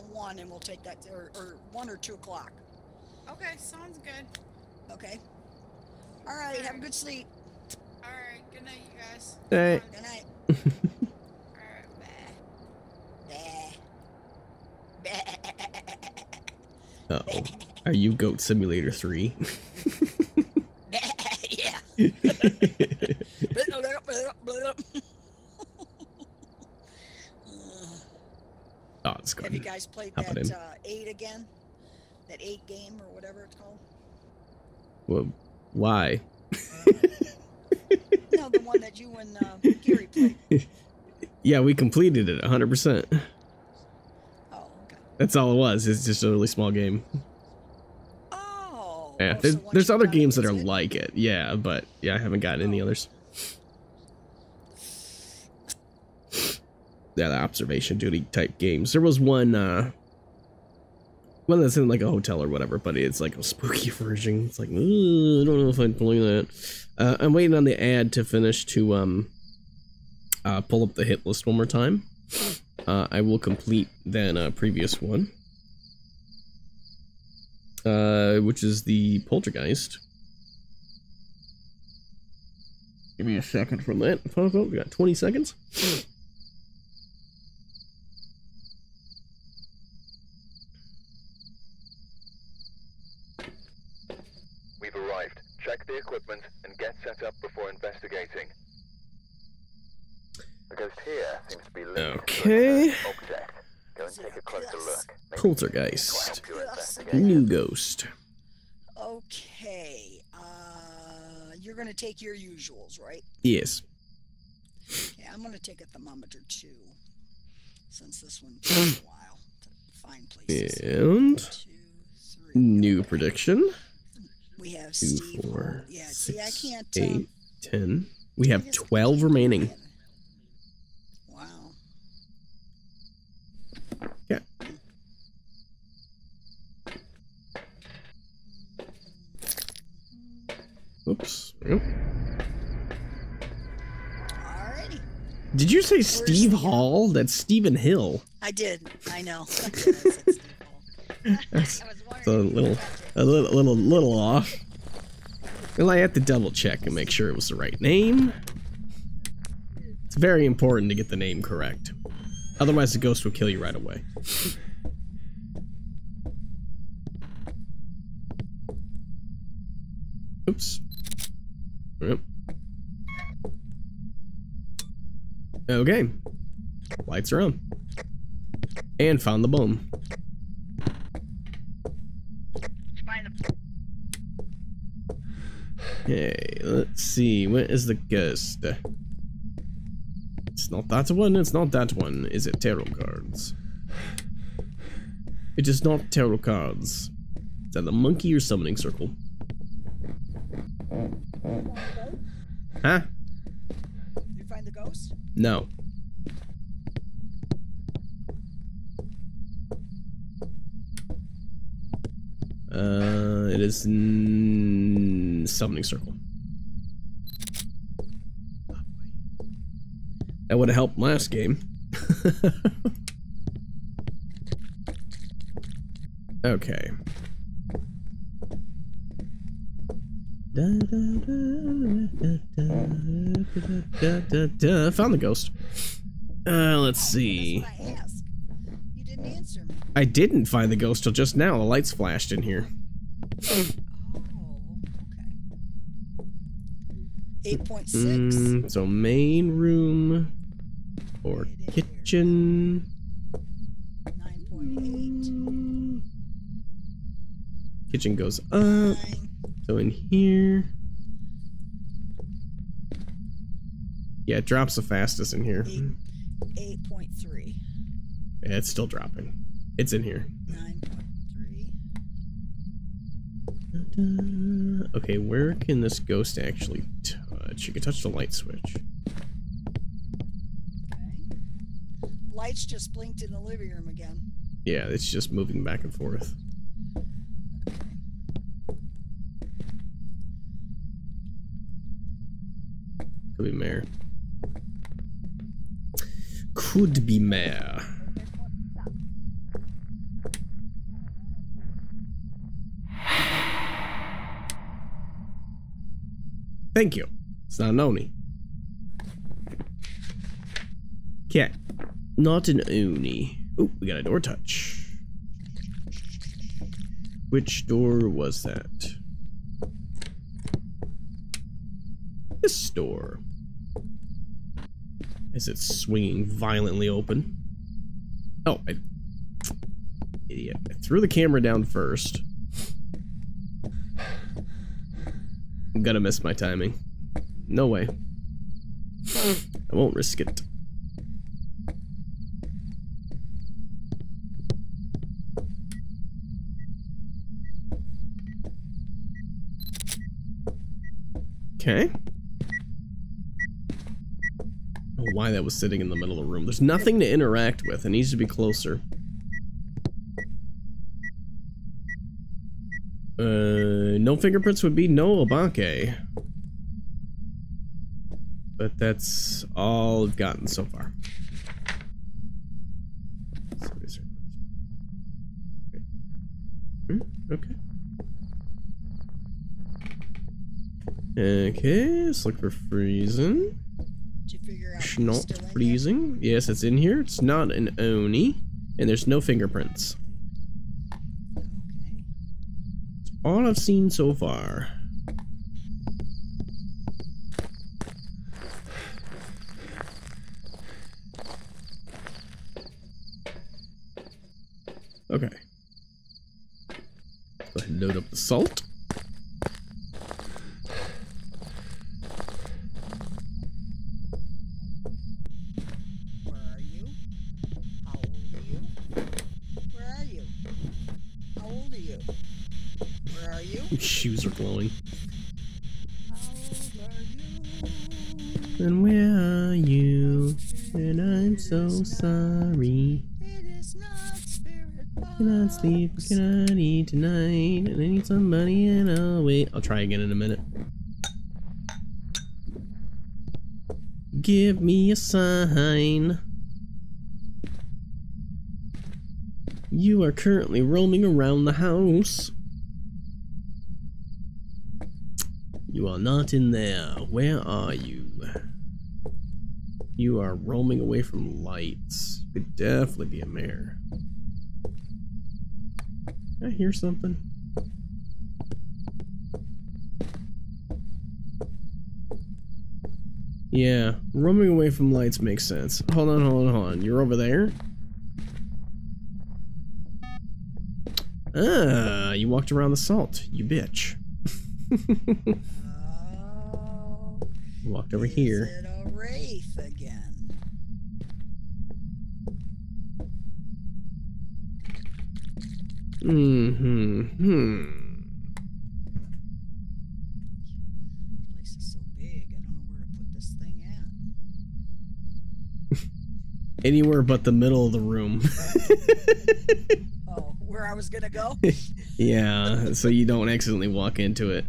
around one, and we'll take that, or, or one or two o'clock. Okay, sounds good. Okay. All right. Have a good sleep. Alright, good night, you guys. Hey. Good night. Alright. Bah. Bah. Uh oh. Are you Goat Simulator 3? yeah. oh, it's Have you guys played Hop that uh, eight again? That eight game or whatever it's called? Well, why? No, the one that you and uh, Gary played. Yeah, we completed it 100%. Oh, okay. That's all it was. It's just a really small game. Oh. Yeah, oh, there's, so there's other games that are it? like it. Yeah, but yeah, I haven't gotten any Oh. others. The observation duty type games. There was one, uh, one that's in like a hotel or whatever, but it's like a spooky version. It's like, I don't know if I'd play that. Uh, I'm waiting on the ad to finish to um, uh, pull up the hit list one more time. Uh, I will complete that uh, previous one, uh, which is the Poltergeist. Give me a second from that. We got 20 seconds. We've arrived. Check the equipment and get set up before investigating. The ghost here seems to be linked to Okay. an object. Go and take a closer look. Maybe Poltergeist. help. New ghost. Okay. Uh, you're gonna take your usuals, right? Yes. Okay, I'm gonna take a thermometer too, since this one takes a while to find places. And Two, three. new prediction. We have Two, Steve. four, yeah, see, I can't. eight, um, ten. We have guess I 12 can't remaining. that. Wow. Yeah. Oops. Yep. Alrighty. Did you say Steve the- Hall? That's Stephen Hill. I did. I know. I did. I said Steve Hall. That's a little, a little, little, little off. Well, I had to double check and make sure it was the right name. It's very important to get the name correct. Otherwise, the ghost will kill you right away. Oops. Yep. Okay. Lights are on. And found the bone. Okay, let's see. What is the ghost? It's not that one. It's not that one. Is it tarot cards? It is not tarot cards. Is that the monkey or summoning circle? Huh? Did you find the ghost? No. Uh, it is n- summoning circle. That would have helped last game. okay. Found the ghost. Uh, let's see. I didn't find the ghost till just now. The lights flashed in here. Oh, Eight point six. Mm, so main room or kitchen. Kitchen goes up. So in here. Yeah, it drops the fastest in here. 8.3. Yeah, it's still dropping. It's in here. 9.3. Okay, where can this ghost actually touch? You can touch the light switch. lights just blinked in the living room again. Yeah, it's just moving back and forth. Could be mare. Could be mare. Thank you. It's not Noni. Okay. Not an Oni. Oh, we got a door touch. Which door was that? This door. Is it swinging violently open? Oh, I... Idiot. I threw the camera down first. I'm gonna miss my timing. No way. I won't risk it. Okay. Why that was sitting in the middle of the room. There's nothing to interact with. It needs to be closer. Uh, no fingerprints would be no Obake. But that's all I've gotten so far. So these are- Hmm, Okay. Okay, let's look for freezing. Figure Not still in there? freezing. Yes, it's in here. It's not an Oni. And there's no fingerprints. Okay. All I've seen so far. Okay. Go ahead and load up the salt. Try again in a minute. Give me a sign. You are currently roaming around the house. You are not in there. Where are you? You are roaming away from lights. Could definitely be a mare. I hear something. Yeah, roaming away from lights makes sense. Hold on, hold on, hold on. You're over there? Ah, you walked around the salt, you bitch. Walked over here. wraith again? Mm-hmm. Hmm. This place is so big. I don't know where to put this thing at. Anywhere but the middle of the room. Oh, where I was gonna go? yeah, so you don't accidentally walk into it.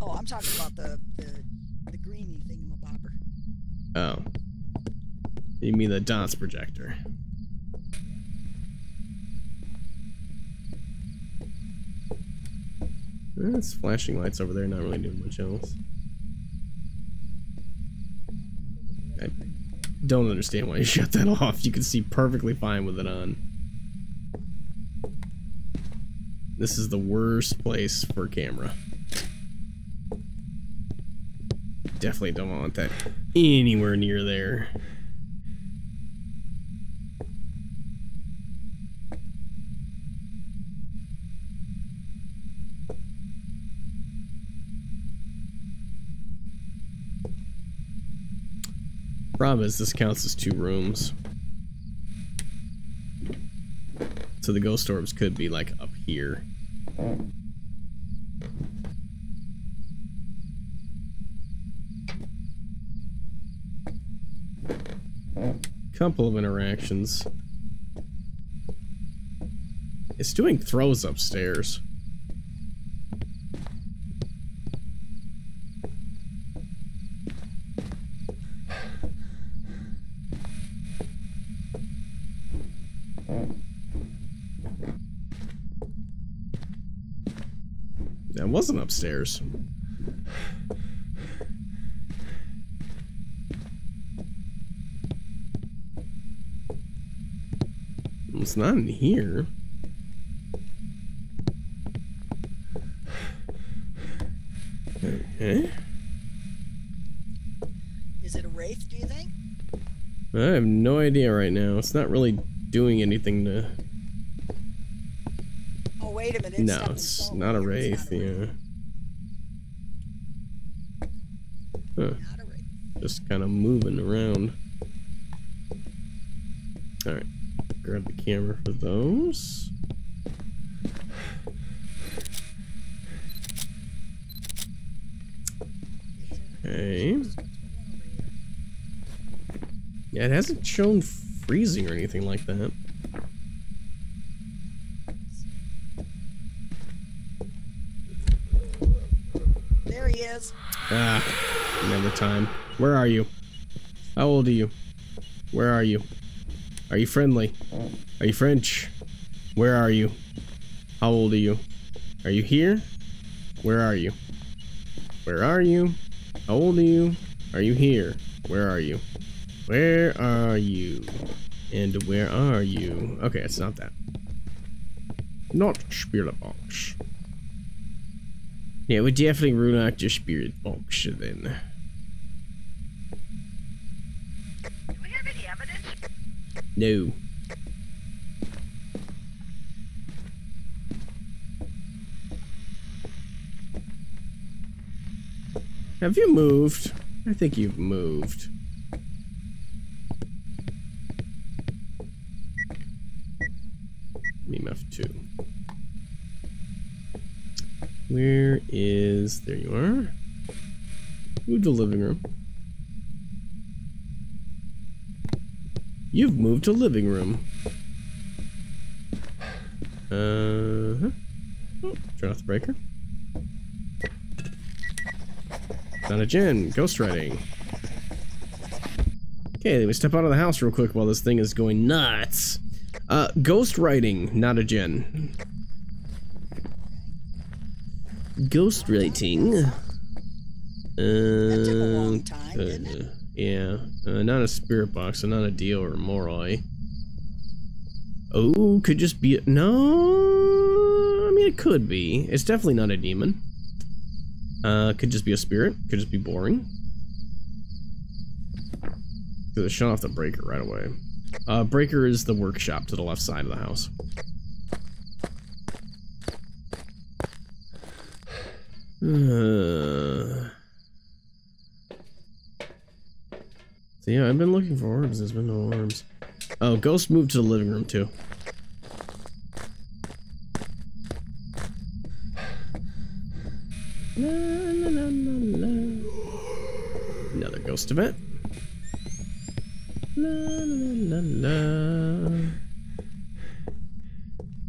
Oh, I'm talking about the the, greeny thing in the thingamabobber. Oh. You mean the DOTS projector. Eh, That's flashing lights over there, not really doing much else. I don't understand why you shut that off. You can see perfectly fine with it on. This is the worst place for camera. Definitely don't want that anywhere near there. Problem is, this counts as two rooms. So the ghost orbs could be like up here. Couple of interactions. It's doing throws upstairs. Wasn't upstairs. It's not in here. Okay. Is it a wraith? Do you think? I have no idea right now. It's not really doing anything to. Oh wait a minute. No, it's not a wraith. Yeah. Huh. Not a wraith. Just kind of moving around. All right. Grab the camera for those. Okay. Yeah, it hasn't shown freezing or anything like that. There he is. Ah, never time. Where are you? How old are you? Where are you? Are you friendly? Are you French? Where are you? How old are you? Are you here? Where are you? Where are you? How old are you? Are you here? Where are you? Where are you? And where are you? Okay, it's not that. Not spirit box. Yeah, we definitely rule out your spirit box then. Do we have any evidence? No. Have you moved? I think you've moved. EMF 2. Where is... There you are. Move to the living room. You've moved to living room. Uh huh. Oh, turn off the breaker. Not a gen. Ghost writing. Okay, let me step out of the house real quick while this thing is going nuts. Uh, ghost writing, not a gen. Ghost writing. That took a long Uh, time, it? uh, yeah, uh, not a spirit box, and not a deal or Moroi. Oh, could just be no. I mean, it could be. It's definitely not a demon. Uh, could just be a spirit. Could just be boring. Could have shut off the breaker right away. Uh, breaker is the workshop to the left side of the house. Uh. So yeah, I've been looking for orbs. There's been no orbs. Oh, Ghost moved to the living room too. La, la, la. Another ghost event.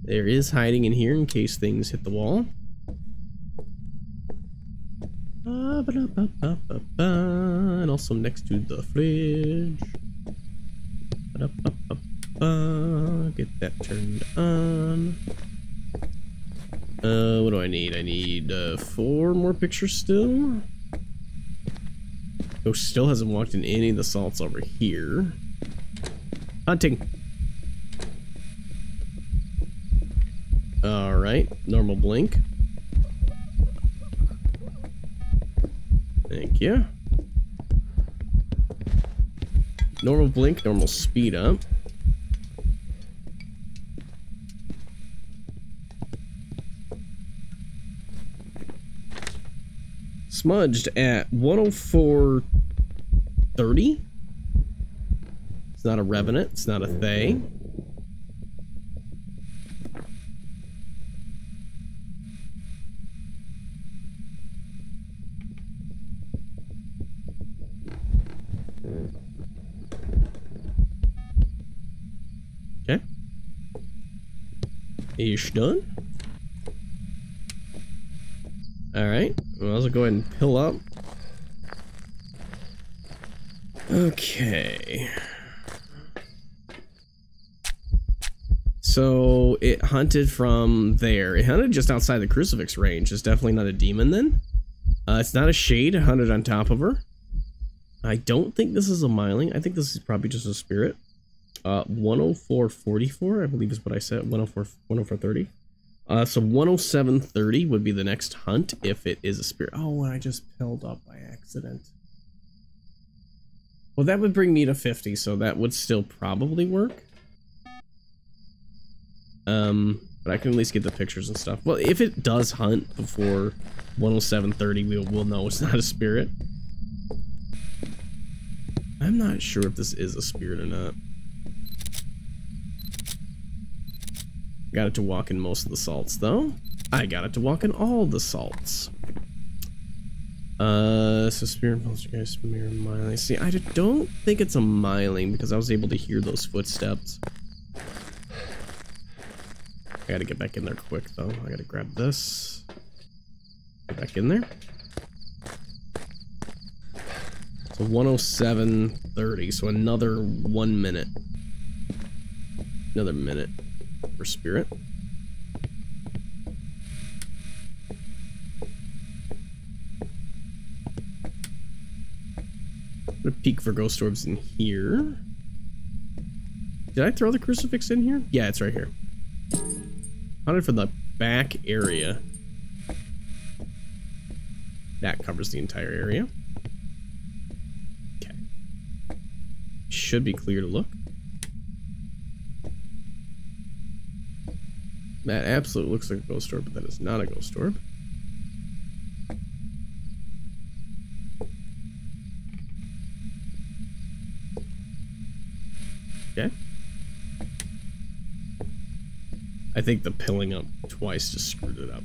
There is hiding in here in case things hit the wall. Ba, ba, da, ba, ba, ba, ba. And also next to the fridge. Get that turned on. Uh, what do I need? I need uh, four more pictures still. Oh, still hasn't walked in any of the salts over here. Hunting. All right, normal blink. Thank you. Normal blink, normal speed up. Smudged at 104.30. It's not a Revenant, it's not a Thaye. Ish done. Alright, well, I'll go ahead and pill up. Okay. So it hunted from there. It hunted just outside the crucifix range. It's definitely not a demon then. Uh, it's not a shade. It hunted on top of her. I don't think this is a myling. I think this is probably just a spirit. Uh, 104.44, I believe is what I said. 104, 104.30. Uh, so 107.30 would be the next hunt if it is a spirit. Oh, I just pilled up by accident. Well, that would bring me to 50, so that would still probably work. Um, but I can at least get the pictures and stuff. Well, if it does hunt before 107.30, we'll, we'll know it's not a spirit. I'm not sure if this is a spirit or not. Got it to walk in most of the salts, though. I got it to walk in all the salts. Uh, so spirit poltergeist, mirror myling. See, I don't think it's a myling because I was able to hear those footsteps. I gotta get back in there quick, though. I gotta grab this. Get back in there. So 107.30, so another one minute. Another minute spirit. I'm gonna peek for ghost orbs in here. Did I throw the crucifix in here? Yeah, it's right here. Hunted from the back area. That covers the entire area. Okay. Should be clear to look. That absolutely looks like a ghost orb, but that is not a ghost orb. Okay. I think the pilling up twice just screwed it up.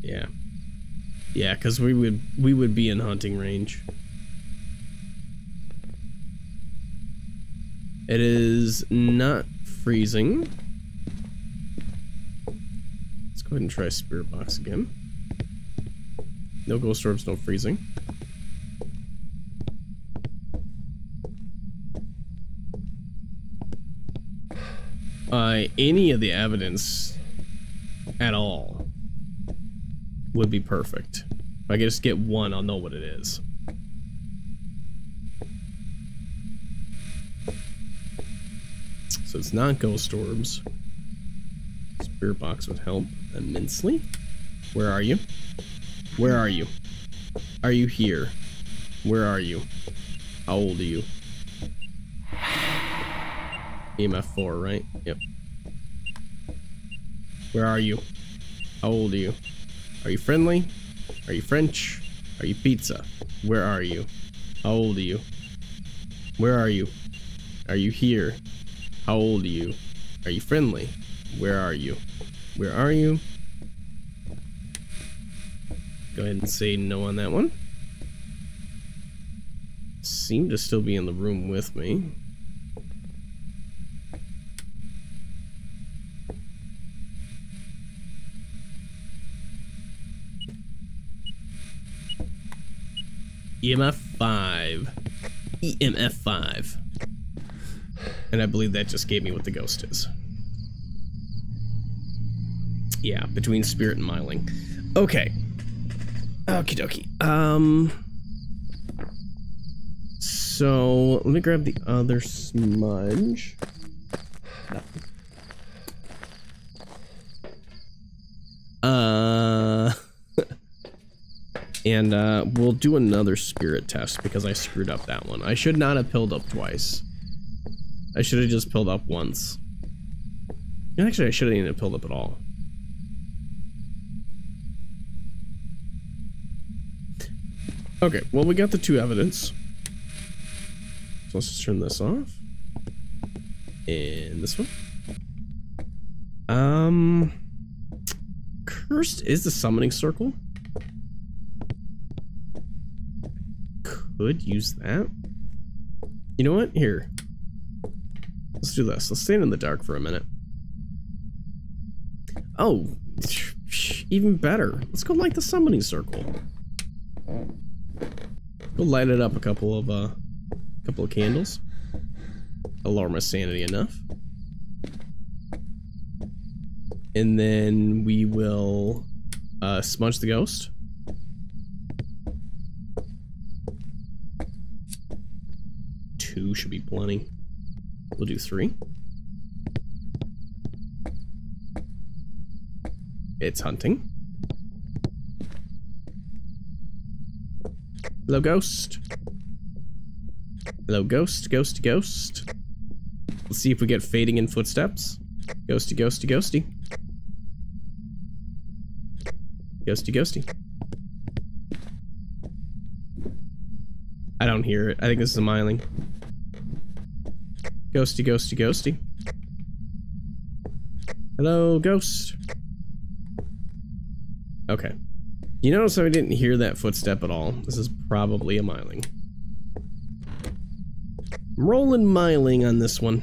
Yeah. Yeah, because we would we would be in hunting range. It is not freezing. Let's go ahead and try Spirit Box again. No ghost orbs, no freezing. Uh, any of the evidence at all would be perfect. If I could just get one, I'll know what it is. So it's not ghost orbs. Spirit box would help immensely. Where are you? Where are you? Are you here? Where are you? How old are you? EMF 4, right? Yep. Where are you? How old are you? Are you friendly? Are you French? Are you pizza? Where are you? How old are you? Where are you? Are you here? How old are you? Are you friendly? Where are you? Where are you? Go ahead and say no on that one. Seem to still be in the room with me. EMF 5. EMF 5. And I believe that just gave me what the ghost is. Yeah, between spirit and myling. Okay. Okie dokie. Um. So, let me grab the other smudge. Uh. and uh, we'll do another spirit test because I screwed up that one. I should not have pilled up twice. I should have just pilled up once. Actually, I shouldn't even have pilled up at all. Okay, well, we got the two evidence. So let's just turn this off. And this one. Um, Cursed is the summoning circle. Could use that. You know what? Here. Do this. Let's stand in the dark for a minute. Oh, even better. Let's go light the summoning circle. We'll light it up a couple of uh, couple of candles. Alarm my sanity enough. And then we will uh, smudge the ghost. Two should be plenty. We'll do three. It's hunting. Hello, ghost. Hello, ghost, ghost, ghost. Let's see if we get fading in footsteps. Ghosty, ghosty, ghosty. Ghosty, ghosty. I don't hear it. I think this is a myling. Ghosty, ghosty, ghosty. Hello, ghost. Okay. You notice I didn't hear that footstep at all? This is probably a myling. I'm rolling myling on this one.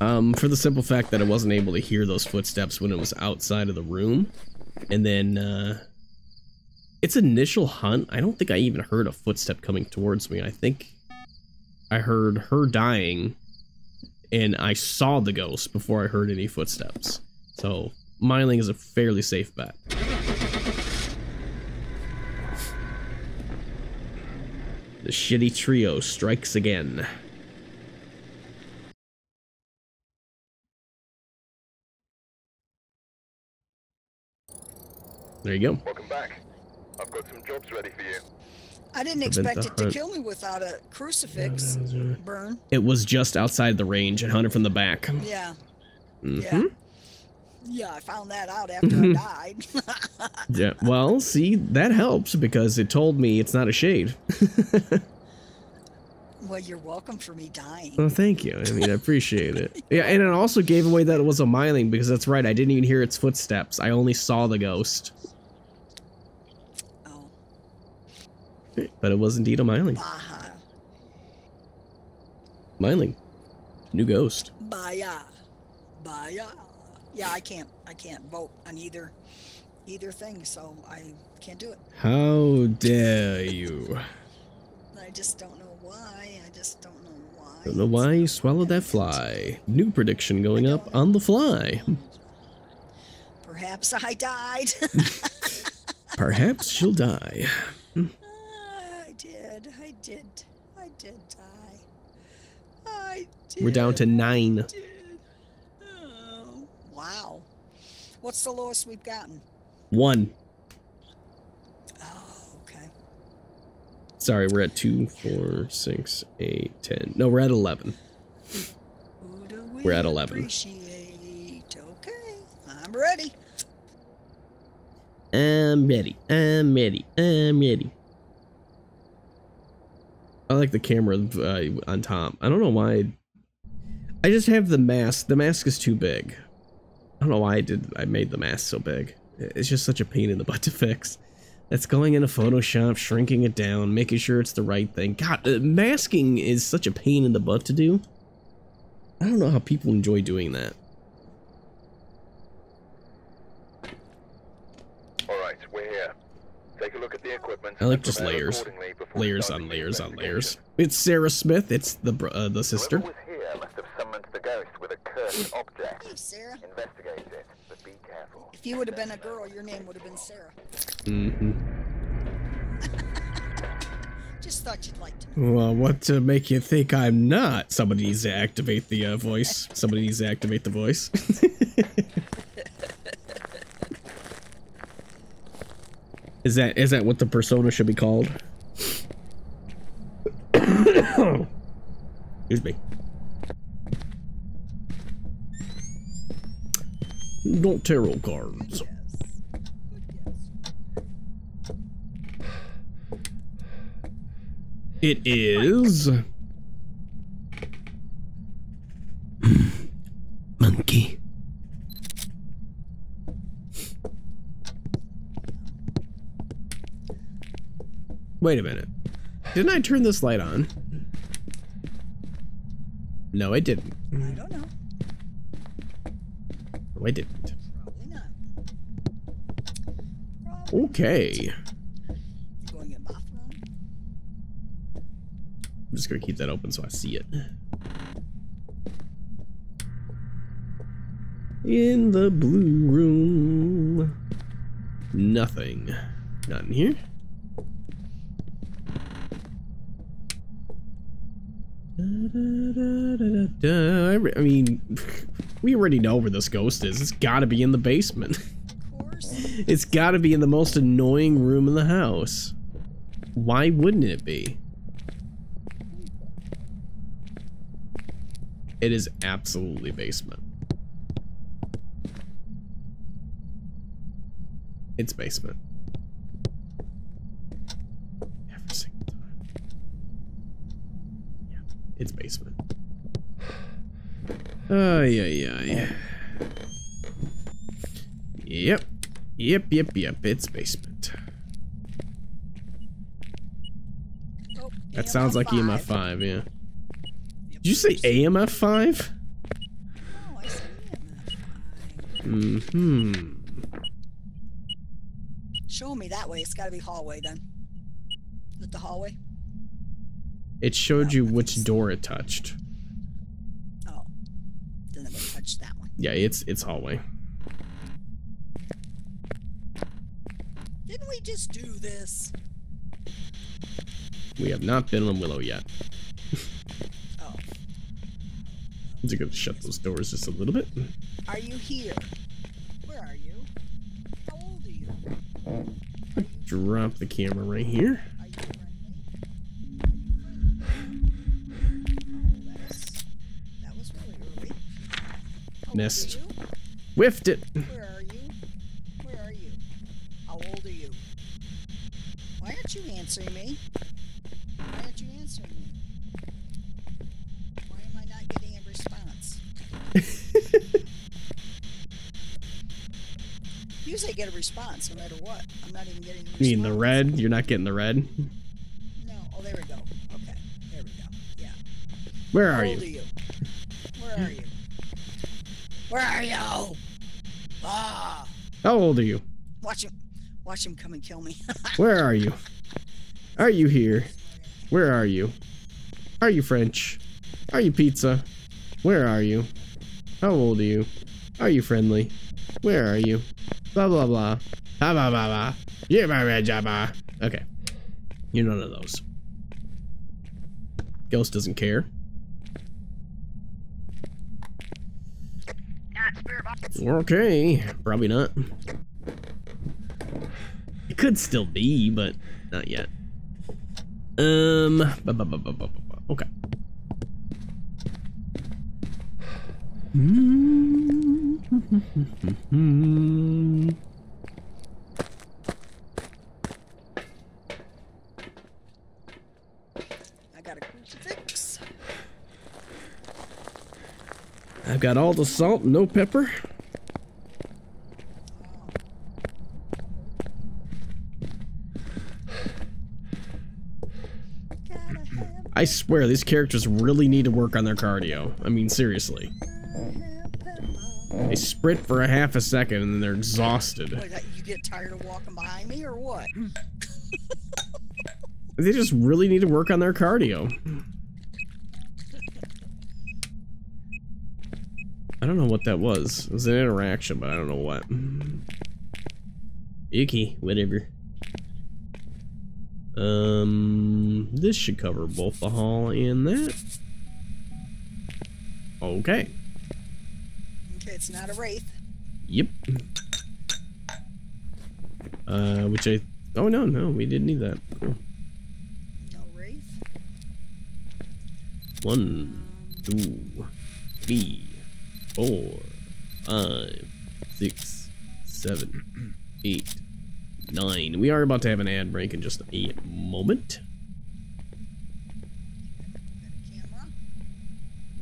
Um, for the simple fact that I wasn't able to hear those footsteps when it was outside of the room. And then, uh, its initial hunt, I don't think I even heard a footstep coming towards me. I think I heard her dying and I saw the ghost before I heard any footsteps. So, myling is a fairly safe bet. The shitty trio strikes again. There you go. Welcome back. I've got some jobs ready for you. I didn't expect it to kill me without a crucifix burn. It was just outside the range. and hunted from the back. Yeah. Mhm. Yeah. Yeah, I found that out after I died. Yeah. Well, see, that helps because it told me it's not a shade. well, you're welcome for me dying. Well, thank you. I mean, I appreciate it. Yeah, and it also gave away that it was a myling because that's right. I didn't even hear its footsteps. I only saw the ghost, Oh, but it was indeed a myling. Baja. Myling. New ghost. Baya. Baya. Yeah, I can't I can't vote on either either thing, so I can't do it. How dare you? I just don't know why. I just don't know why. Don't know why you swallowed that fly. New prediction going up on the fly. Perhaps I died. Perhaps she'll die. I did. I did. I did die. We're down to nine. Oh, wow. What's the lowest we've gotten? One. Oh, okay. Sorry, we're at two, four, six, eight, ten. No, we're at eleven. We We're at 11. Appreciate? Okay, I'm ready. I'm ready. I'm ready. I'm ready. I like the camera uh, on top. I don't know why. I just have the mask. The mask is too big. I don't know why I did. I made the mask so big. It's just such a pain in the butt to fix. That's going into Photoshop, shrinking it down, making sure it's the right thing. God, uh, masking is such a pain in the butt to do. I don't know how people enjoy doing that. Alright, we're here. Take a look at the equipment. I like just layers. Layers on layers on layers. It's Sarah Smith. It's the br- uh, the sister. Whoever was here must have summoned the ghost with object. Hey, Sarah. Investigate it, but be careful. If you would have been a girl, your name would have been Sarah. Mm-hmm. Just thought you'd like to know. Well, what to make you think I'm not? Somebody needs to activate the uh, voice. Somebody needs to activate the voice. is that is that what the persona should be called? Excuse me. Don't tarot cards. Yes. Good guess. It is. Monkey. Wait a minute. Didn't I turn this light on? No, I didn't. I don't know. No, I didn't. Okay. I'm just gonna keep that open so I see it. In the blue room. Nothing. Not in here. Da, da, da, I mean, we already know where this ghost is. It's gotta be in the basement. It's gotta be in the most annoying room in the house. Why wouldn't it be? It is absolutely basement. It's basement. Every single time. Yeah, it's basement. Ay, ay, ay. Yep. Yep, yep, yep. It's basement. Oh, That sounds like EMF EMF 5. 5, yeah. Did you say AMF 5? No, I said EMF 5. Mm-hmm. Show me that way. It's got to be hallway then. Is it the hallway? It showed you which door it touched. Oh. Then it would touch that one. Yeah, it's it's hallway. Didn't we just do this? We have not been on Willow yet. Oh. I'm gonna shut those doors just a little bit. Are you here? Where are you? How old are you? Drop the camera right here. Are you friendly? Are you friendly? Oh, that's, that was really early. How old are Missed. Whiffed it. Where are you? Where are you? How old are you? Why aren't you answering me? Why aren't you answering me? Why am I not getting a response? Usually I get a response no matter what. I'm not even getting a response. You mean the red? You're not getting the red? No. Oh, there we go. Okay. There we go. Yeah. Where How are old you? are you? Where are you? Where are you? Ah! How old are you? Watch him. Watch him come and kill me. Where are you? Are you here? Where are you? Are you French? Are you pizza? Where are you? How old are you? Are you friendly? Where are you? Blah blah blah. Blah blah blah blah. Yeah, blah, blah, blah, blah. Okay. You're none of those. Ghost doesn't care. Okay, probably not. It could still be, but not yet. Um, bu- bu- bu- bu- bu- bu- okay. I got a crucifix. I've got all the salt, no pepper. I swear, these characters really need to work on their cardio. I mean, seriously. They sprint for a half a second and then they're exhausted. What, you get tired of walking behind me or what? They just really need to work on their cardio. That was. It was an interaction, but I don't know what. Icky, whatever. Um, this should cover both the hall and that. Okay. Okay, it's not a wraith. Yep. Uh, which I. Oh no, no, we didn't need that. Cool. No wraith. One, two, three, four, five, six, seven, eight, nine. We are about to have an ad break in just a moment.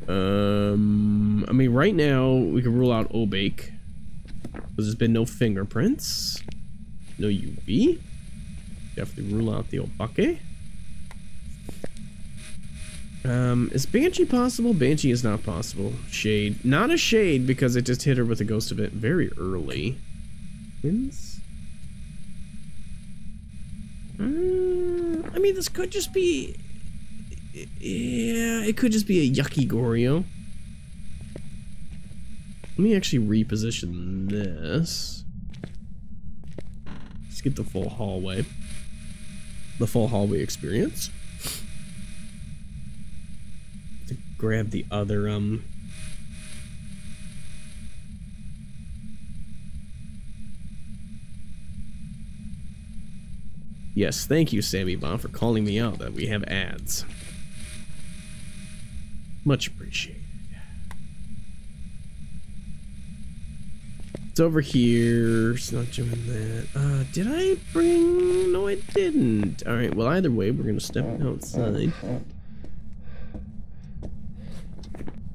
Um, I mean, right now we can rule out Obake because there's been no fingerprints, no UV. Definitely rule out the Obake. Um, is Banshee possible? Banshee is not possible. Shade. Not a shade because it just hit her with a ghost event very early. Wins? Uh, I mean, this could just be yeah, it could just be a yucky Goryo. Let me actually reposition this. Let's get the full hallway. The full hallway experience. To grab the other, um... Yes, thank you, Sammy Bomb, for calling me out that we have ads. Much appreciated. It's over here. It's not doing that. Uh, did I bring? No, I didn't. All right. Well, either way, we're gonna step outside.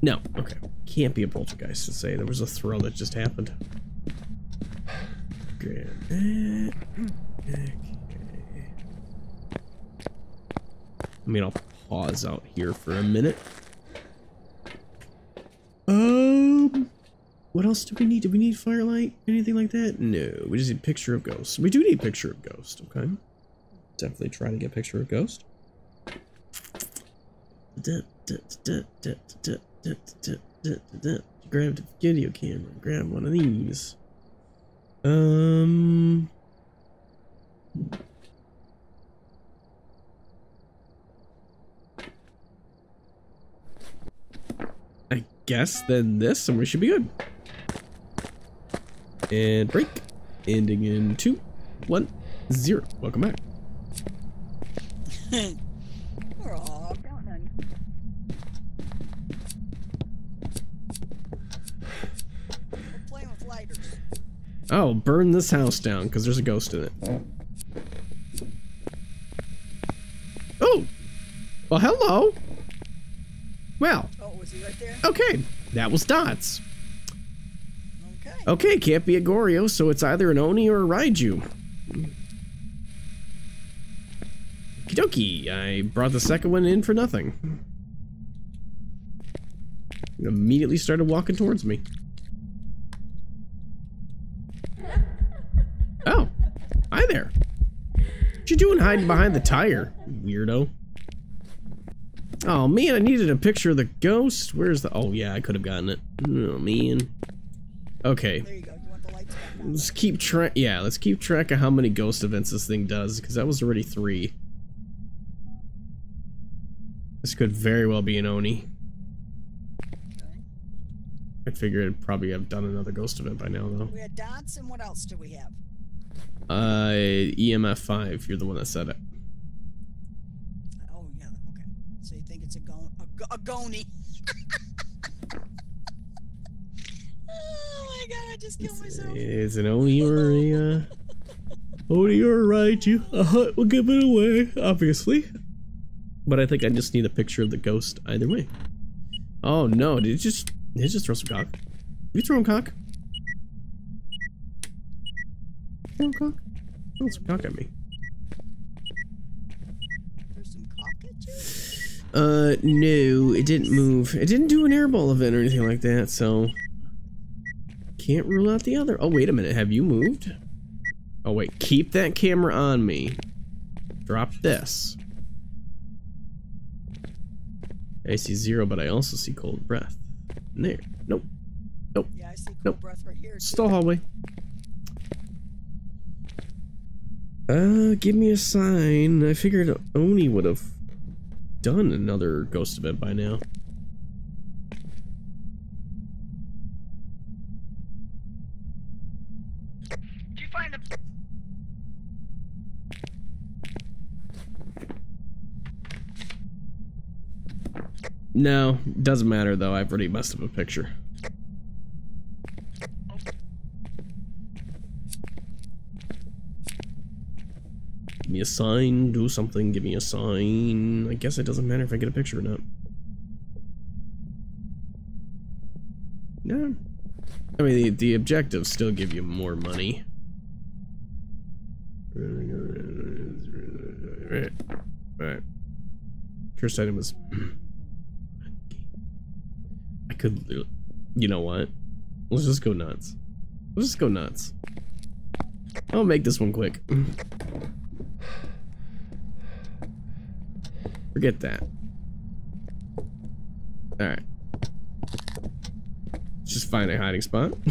No. Okay. Can't be a poltergeist to say there was a throw that just happened. Okay. I mean, I'll pause out here for a minute. Um, what else do we need? Do we need firelight? Anything like that? No, we just need picture of ghost. We do need picture of ghost. Okay, definitely try to get picture of ghost. Da, da, da, Grab the video camera. Grab one of these. Um. I guess then this, and we should be good. And break. Ending in two, one, zero. Welcome back. We're all down. We're playing with lighters. Oh, burn this house down because there's a ghost in it. Oh, well, hello. Well, Oh, was he right there? okay, that was Dots. Okay. Okay, can't be a Goryo, so it's either an Oni or a Raiju. Kidoki, I brought the second one in for nothing. Immediately started walking towards me. Oh, hi there. What you doing hiding behind the tire, weirdo? Oh man, I needed a picture of the ghost. Where's the? Oh yeah, I could have gotten it. Oh man. Okay, There you go. You want the lights back on? let's keep track. Yeah, let's keep track of how many ghost events this thing does, because that was already three. This could very well be an Oni. I figure I'd probably have done another ghost event by now, though. We had dots, and what else do we have? Uh, EMF five. You're the one that said it. Oh yeah. Okay. So you think it's a go a, go- a goni? oh my god! I just killed myself. It's an Oni or a uh, Oni or a Raiju. A hut will give it away, obviously. But I think I just need a picture of the ghost either way. Oh no! Did it just did it just throw some cock? Did you throw him cock? Throw him cock? Throw some cock at me. There's some cock at you. Uh, no, it didn't move. It didn't do an airball event or anything like that, so can't rule out the other. Oh, wait a minute. Have you moved? Oh, wait. Keep that camera on me. Drop this. I see zero, but I also see cold breath. There. Nope. Nope. Yeah, I see cool Nope. breath right here. Still hallway. Uh, give me a sign. I figured Oni would have done another ghost event by now. Did you find the No, doesn't matter though. I've already messed up a picture. Give me a sign, do something, give me a sign. I guess it doesn't matter if I get a picture or not. No. I mean, the, the objectives still give you more money. Right. Right. First item was. I could. You know what? Let's just go nuts. Let's just go nuts. I'll make this one quick. Forget that. Alright. Let's just find a hiding spot.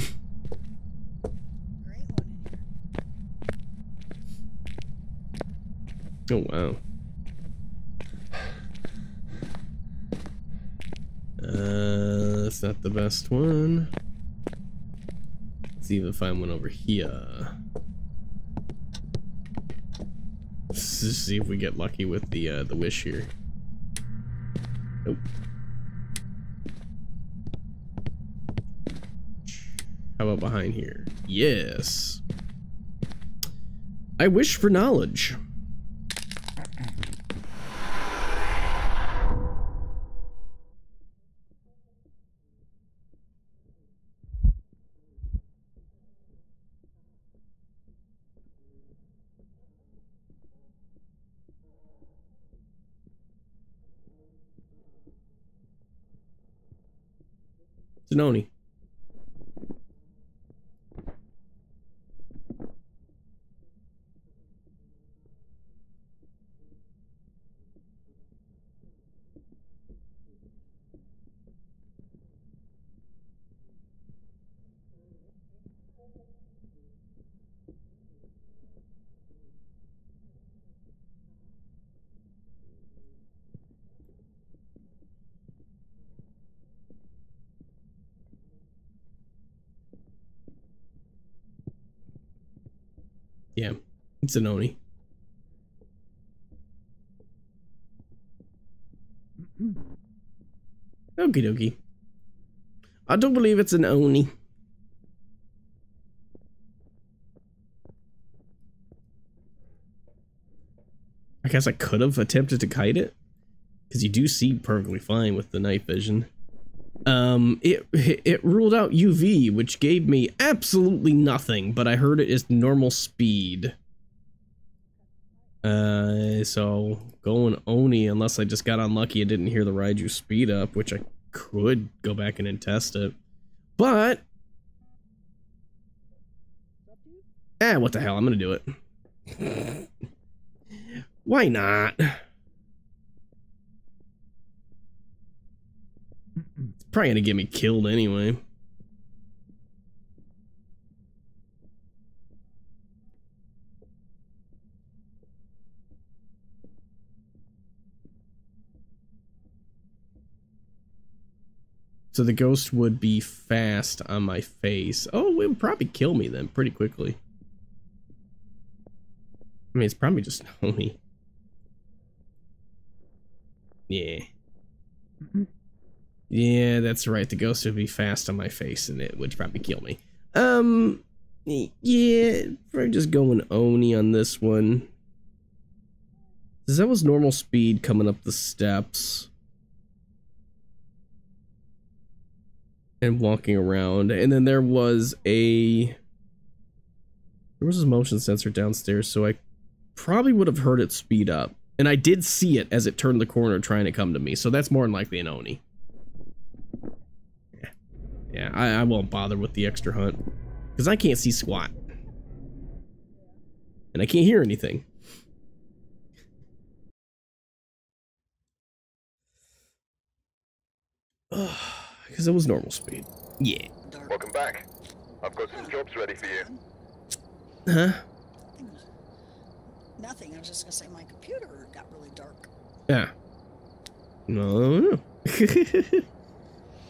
Oh wow. Uh, that's not the best one. Let's even find one over here. Let's just see if we get lucky with the uh, the wish here. Nope. How about behind here? Yes. I wish for knowledge. Zanoni. Yeah, it's Zanoni. Okie dokie. I don't believe it's an Oni. I guess I could have attempted to kite it. Because you do see perfectly fine with the night vision. Um, it, it ruled out UV, which gave me absolutely nothing, but I heard it is normal speed. Uh, so going Oni, unless I just got unlucky and didn't hear the Raiju speed up, which I could go back in and test it. But, eh, what the hell? I'm gonna do it. Why not? It's probably gonna get me killed anyway. So the ghost would be fast on my face. Oh, it would probably kill me then pretty quickly. I mean, it's probably just Oni. Yeah. Yeah, that's right. The ghost would be fast on my face and it would probably kill me. Um, yeah, probably just going Oni on this one. 'Cause that was normal speed coming up the steps. And walking around. And then there was a... There was a motion sensor downstairs, so I probably would have heard it speed up. And I did see it as it turned the corner trying to come to me, so that's more than likely an Oni. Yeah, yeah I, I won't bother with the extra hunt. Because I can't see squat. And I can't hear anything. Because it was normal speed. Yeah. Welcome back. I've got some jobs ready for you. Huh? Nothing. I was just gonna say my computer got really dark. Yeah. No, no. yeah.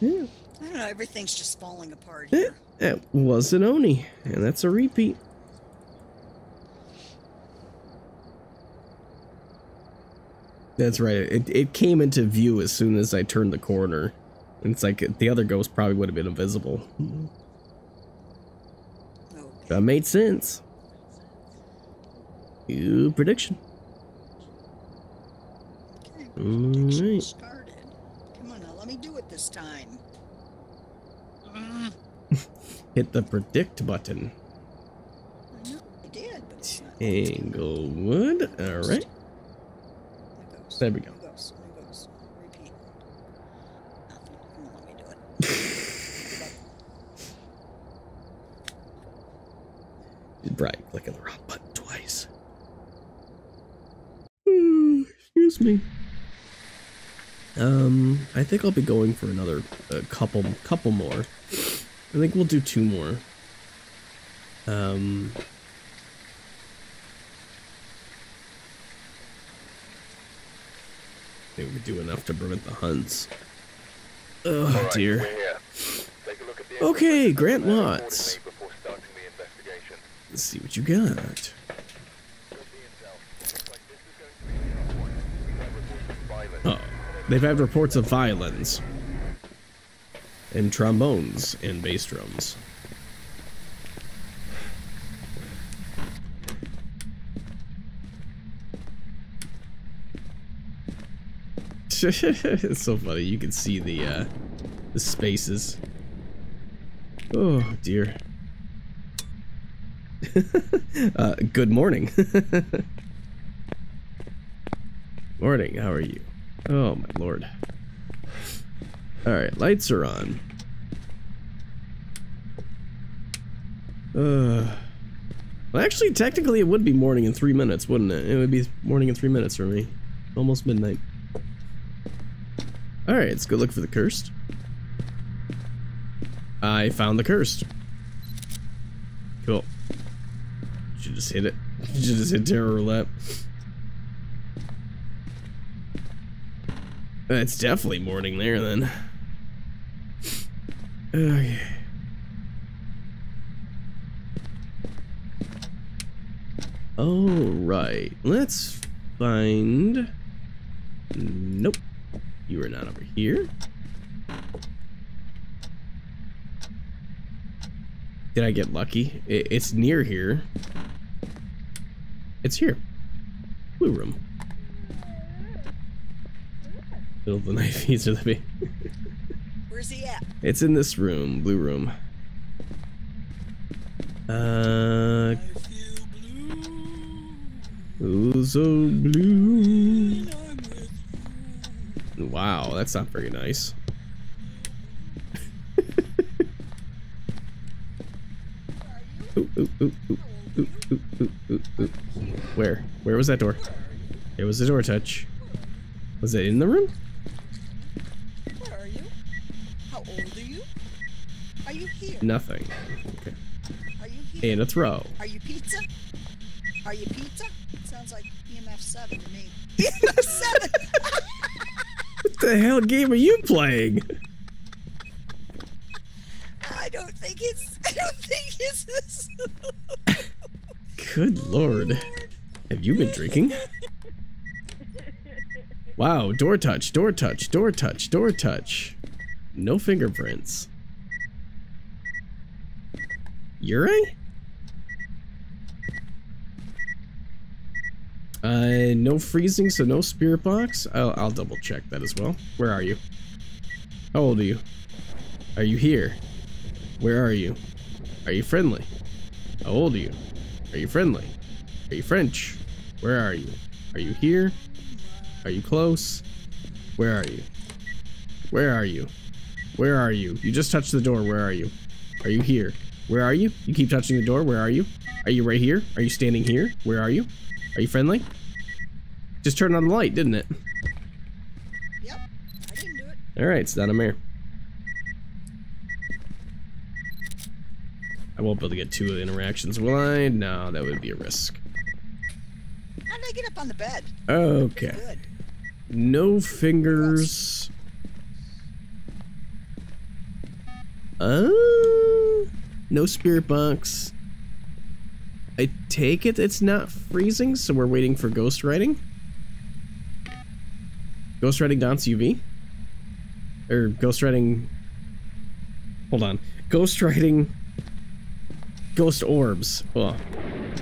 I don't know. Everything's just falling apart Yeah, here. that was an Oni, and that's a repeat. That's right. It, it came into view as soon as I turned the corner. It's like the other ghost probably would have been invisible. Okay. That made sense. Ooh, prediction. Okay. Prediction started. Come on now, let me do it this time. Mm, Hit the predict button. I know I did, but it's All right. There we go. There goes. There goes. Repeat. Nothing. Come on, let me do it. Did Brian clicking the wrong button twice? Hmm, Excuse me. Um, I think I'll be going for another a couple couple more. I think we'll do two more. Um, I think we could do enough to prevent the hunts. Oh Alright, dear. we're here. Take a look at the Okay, equipment Grant and report to Watts. me before starting the investigation. Let's see what you got. Oh, they've had reports of violence and trombones and bass drums. it's so funny. You can see the uh, the spaces. Oh dear. uh, good morning. morning. How are you? Oh my lord. All right, lights are on. Uh, well, actually, technically, it would be morning in three minutes, wouldn't it? It would be morning in three minutes for me. Almost midnight. All right, let's go look for the cursed. I found the cursed. Cool. Should just hit it. Should just hit terror roulette. It's definitely morning there then. Okay. All right, let's find. Nope, you are not over here. Did I get lucky? It's near here. It's here. Blue room. Of the feeds are the baby. Where's he at? It's in this room, blue room. Uh, oh, so blue. Wow, that's not very nice. Ooh, ooh, ooh, ooh, ooh, ooh, ooh, ooh, ooh. Where? Where was that door? There was the door touch. Was it in the room? Where are you? How old are you? Are you here? Nothing. Okay. Are you here? And a throw. Are you pizza? Are you pizza? Sounds like EMF 7 to me. EMF 7! What the hell game are you playing? I don't think it's. I don't think it's this. Good lord. Have you been drinking? Wow, door touch, door touch, door touch, door touch. No fingerprints. Yurei? Uh, no freezing, so no spirit box. I'll, I'll double check that as well. Where are you? How old are you? Are you here? Where are you? Are you friendly? How old are you? Are you friendly? Are you French? Where are you? Are you here? Are you close? Where are you? Where are you? Where are you? You just touched the door. Where are you? Are you here? Where are you? You keep touching the door. Where are you? Are you right here? Are you standing here? Where are you? Are you friendly? Just turned on the light, didn't it? Yep, I didn't do it. Alright, it's not a mare. I won't be able to get two interactions, will I? No, that would be a risk. How did I get up on the bed? Okay. Good. No fingers. Uh, no spirit box. I take it it's not freezing, so we're waiting for ghost writing. Ghost writing Don's UV? Or ghost writing. Hold on. Ghost writing. Ghost orbs. Oh,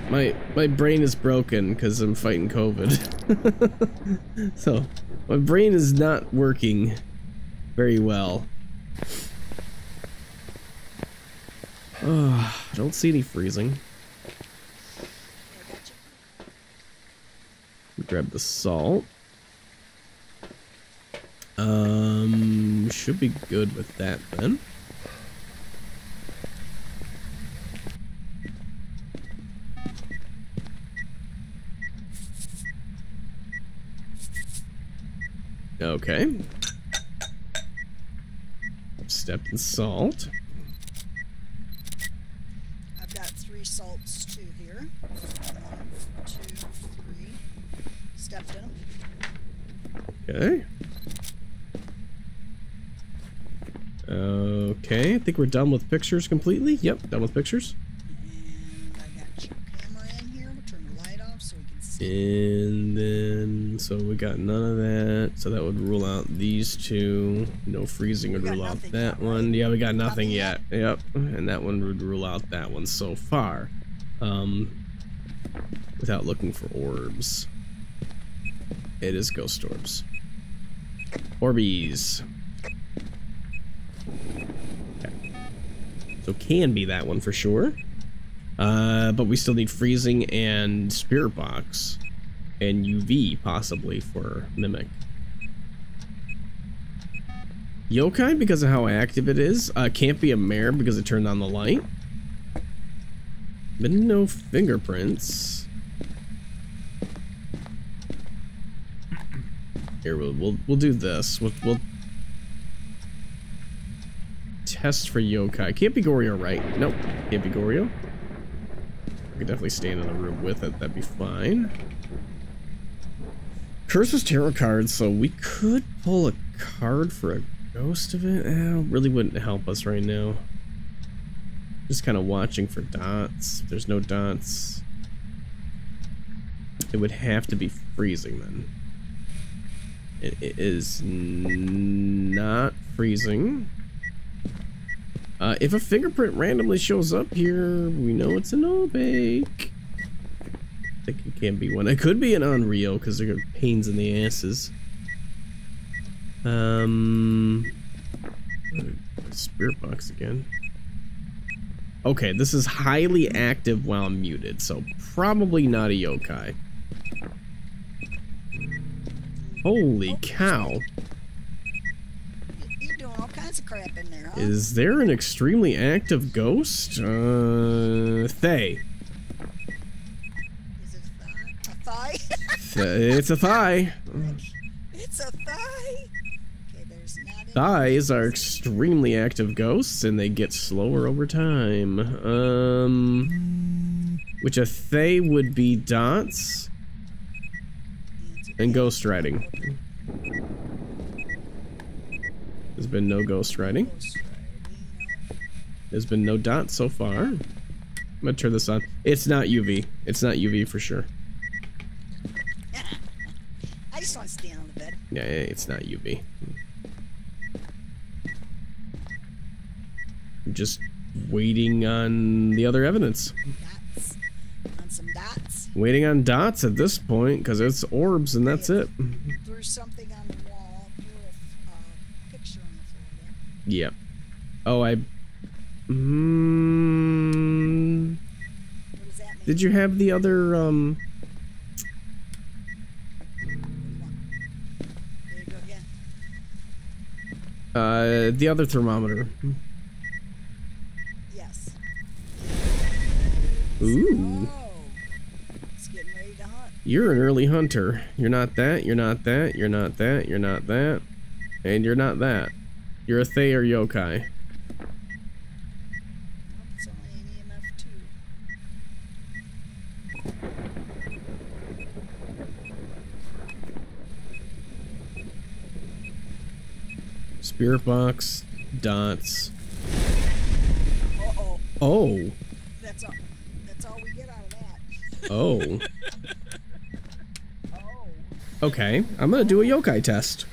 my my brain is broken because I'm fighting COVID. so my brain is not working very well. Oh, I don't see any freezing. I got you. Grab the salt. Um, should be good with that then. Okay. Step in salt. I've got three salts too here. One, two, three. Stepped in. Okay. Okay, I think we're done with pictures completely. Yep, done with pictures. And then, so we got none of that. So that would rule out these two. No freezing would rule out that one. Yeah, we got nothing yet. Yep. And that one would rule out that one so far. Um, without looking for orbs. It is ghost orbs. Orbies. Okay. So can be that one for sure. Uh, but we still need freezing and spirit box and UV possibly for mimic. Yokai because of how active it is. Uh, can't be a mare because it turned on the light. But no fingerprints. Here we'll we'll, we'll do this. We'll, we'll test for yokai. Can't be Goryo, right? Nope. Can't be Goryo. We could definitely stand in the room with it. That'd be fine. Curse was tarot cards, so we could pull a card for a ghost of it. Eh, really wouldn't help us right now. Just kind of watching for dots. There's no dots, it would have to be freezing then. It is not freezing. Uh, if a fingerprint randomly shows up here, we know it's an Obake. I think it can be one. It could be an Onryo because they're pains in the asses. Um, spirit box again. Okay, this is highly active while muted, so probably not a yokai. Holy cow. You- You're doing all kinds of crap in there, huh? Is there an extremely active ghost? Uh, Thaye. Is it a thigh? A thigh? Th- It's a thigh. it's a thigh. Okay, there's not Thighs are extremely active ghosts, and they get slower over time. Um, which a Thaye would be dots and ghost riding. There's been no ghost riding. There's been no dots so far. I'm gonna turn this on. It's not UV. It's not UV for sure. I just want to stand on the bed. Yeah, yeah, it's not UV. I'm just waiting on the other evidence. Dots. On some dots. Waiting on dots at this point because it's orbs and that's it. Something on the wall. Threw a uh, picture on the floor there. Yep. Oh, I. Mm, What does that mean? did you have the other um? There you go again. Uh, the other thermometer. Yes. Ooh, Oh. It's getting ready to hunt. you're an early hunter. You're not that. You're not that. You're not that. You're not that. And you're not that. You're a Thaye or yokai. It's only an EMF two. Spirit box, dots. Uh oh. Oh, That's all. That's all we get out of that. oh. Oh. Okay, I'm gonna do a yokai test.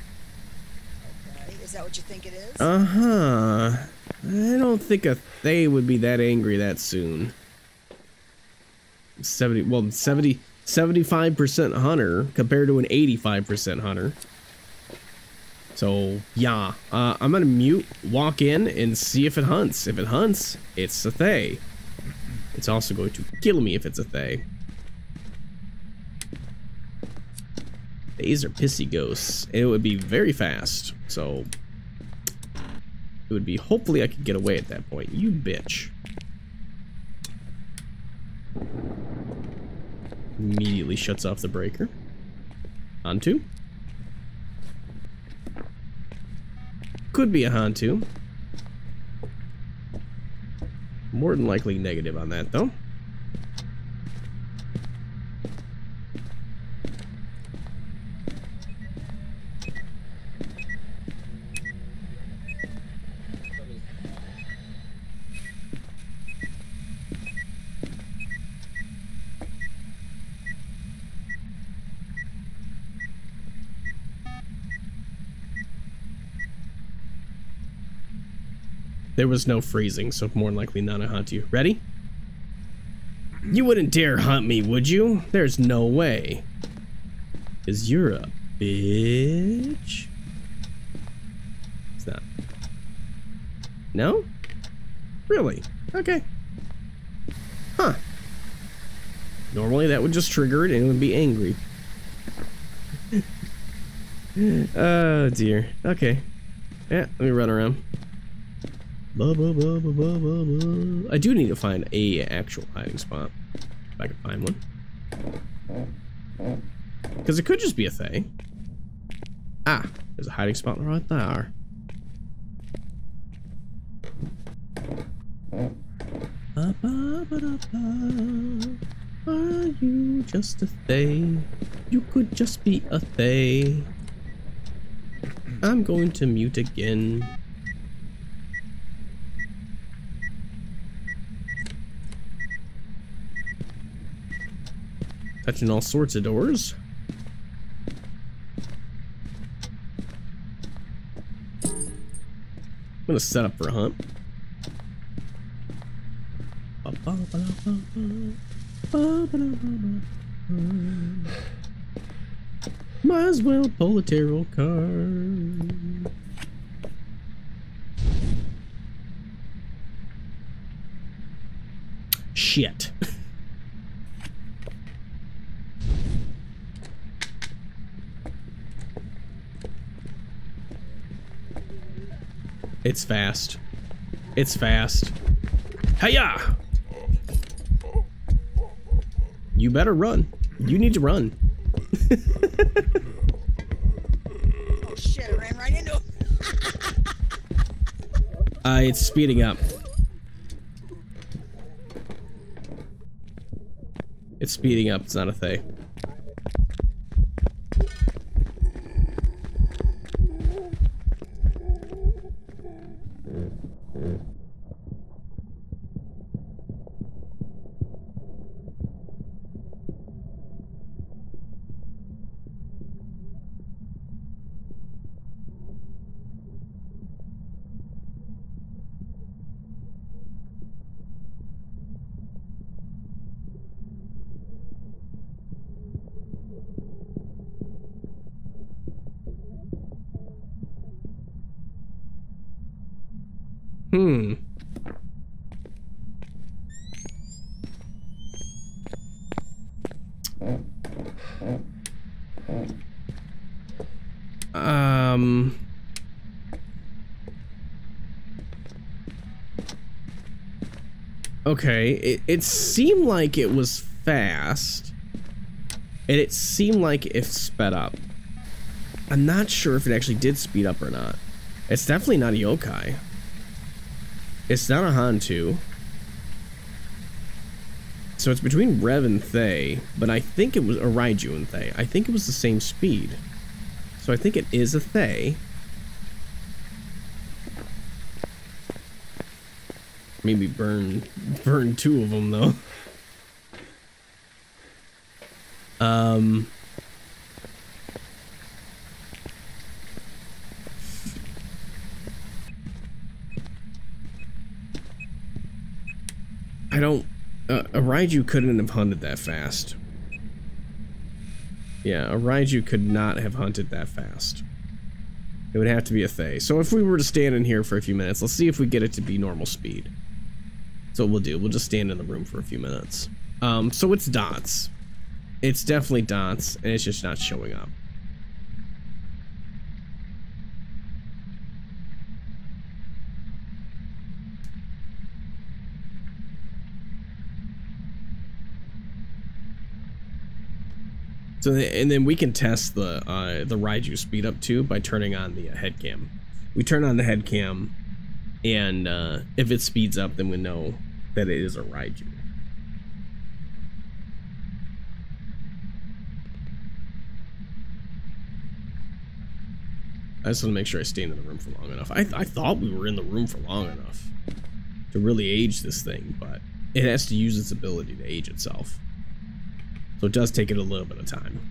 Is that what you think it is? Uh huh. I don't think a Thaye would be that angry that soon. 70, well, 70, 75% hunter compared to an 85% hunter. So, yeah. Uh, I'm gonna mute, walk in, and see if it hunts. If it hunts, it's a Thaye. It's also going to kill me if it's a Thaye. These are pissy ghosts. It would be very fast, so it would be hopefully I could get away at that point. You bitch. Immediately shuts off the breaker. Hantu. Could be a Hantu. More than likely negative on that though. There was no freezing, so more likely not a Hantu. Ready? You wouldn't dare hunt me, would you? There's no way. Cause you're a bitch. It's not. No? Really? Okay. Huh. Normally that would just trigger it and it would be angry. oh dear. Okay. Yeah, let me run around. I do need to find a actual hiding spot. If I can find one. Because it could just be a thing. Ah, there's a hiding spot right there. Are you just a Thaye? You could just be a Thaye. I'm going to mute again. Touching all sorts of doors. I'm gonna set up for a hunt. Might as well pull a tarot card. Shit. It's fast. It's fast. Hiya! You better run. You need to run. Oh shit! I ran right into him. Uh, it's speeding up. It's speeding up. It's not a thing. Hmm. Um. Okay, it, it seemed like it was fast. And it seemed like it sped up. I'm not sure if it actually did speed up or not. It's definitely not a yokai. It's not a Hantu. So it's between Rev and Thaye, but I think it was a Raiju and Thaye. I think it was the same speed. So I think it is a Thaye. Maybe burn burn two of them though. Um I don't. Uh, a Raiju couldn't have hunted that fast. Yeah, a Raiju could not have hunted that fast. It would have to be a Thaye. So if we were to stand in here for a few minutes, let's see if we get it to be normal speed. So we'll do. We'll just stand in the room for a few minutes. Um, so it's dots. It's definitely dots, and it's just not showing up. So and then we can test the uh, the Raiju speed up too by turning on the head cam. We turn on the head cam, and uh, if it speeds up, then we know that it is a Raiju. I just want to make sure I stay in the room for long enough. I, I thought we were in the room for long enough to really age this thing, but it has to use its ability to age itself. So it does take it a little bit of time.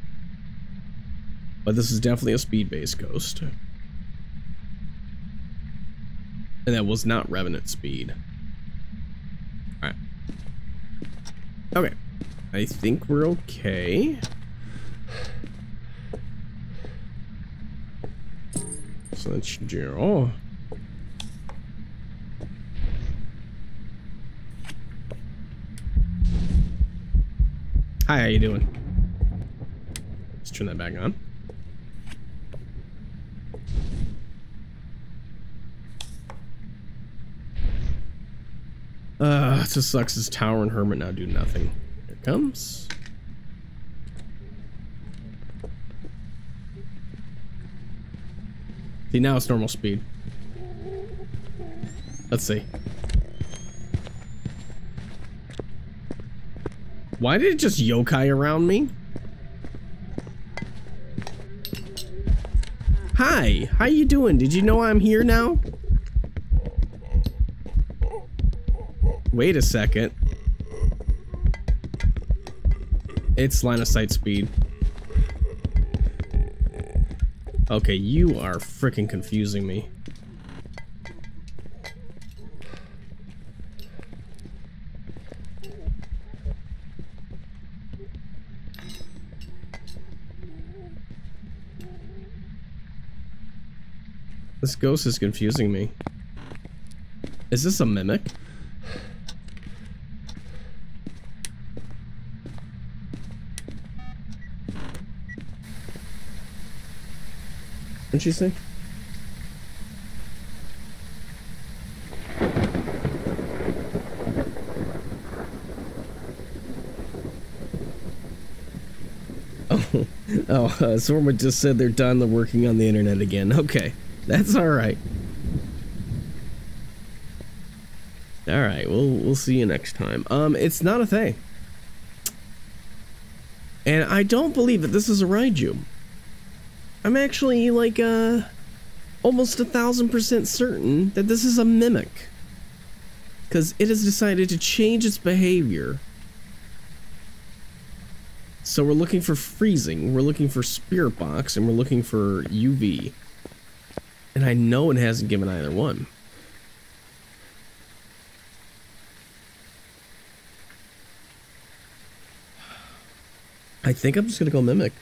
But this is definitely a speed-based ghost. And that was not Revenant speed. Alright. Okay. I think we're okay. So that's Gerald. Hi, how you doing? Let's turn that back on. Uh, it just sucks this tower and hermit now do nothing. Here it comes. See, now it's normal speed. Let's see. Why did it just yokai around me? Hi, how you doing? Did you know I'm here now? Wait a second. It's line of sight speed. Okay, you are freaking confusing me. This ghost is confusing me. Is this a mimic? What'd she say? Oh, oh, uh, just said they're done. Working on the internet again. Okay, that's all right. All right, we'll we'll see you next time. Um, it's not a thing, and I don't believe that this is a Raiju. I'm actually like uh almost a thousand percent certain that this is a mimic. Because it has decided to change its behavior. So we're looking for freezing, we're looking for spirit box, and we're looking for UV. And I know it hasn't given either one. I think I'm just gonna go mimic.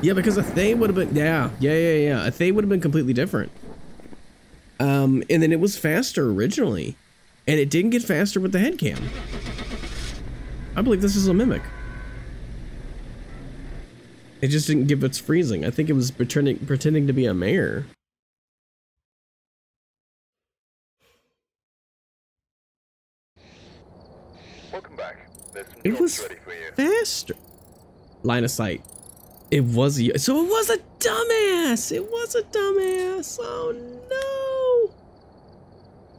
Yeah, because a Thaye would have been yeah, yeah, yeah, yeah. A Thaye would have been completely different. Um, and then it was faster originally. And it didn't get faster with the head cam. I believe this is a mimic. It just didn't give its freezing. I think it was pretending pretending to be a mare. Welcome back. It was ready for you. faster. Line of sight. It was a, so it was a dumbass. It was a dumbass. Oh no.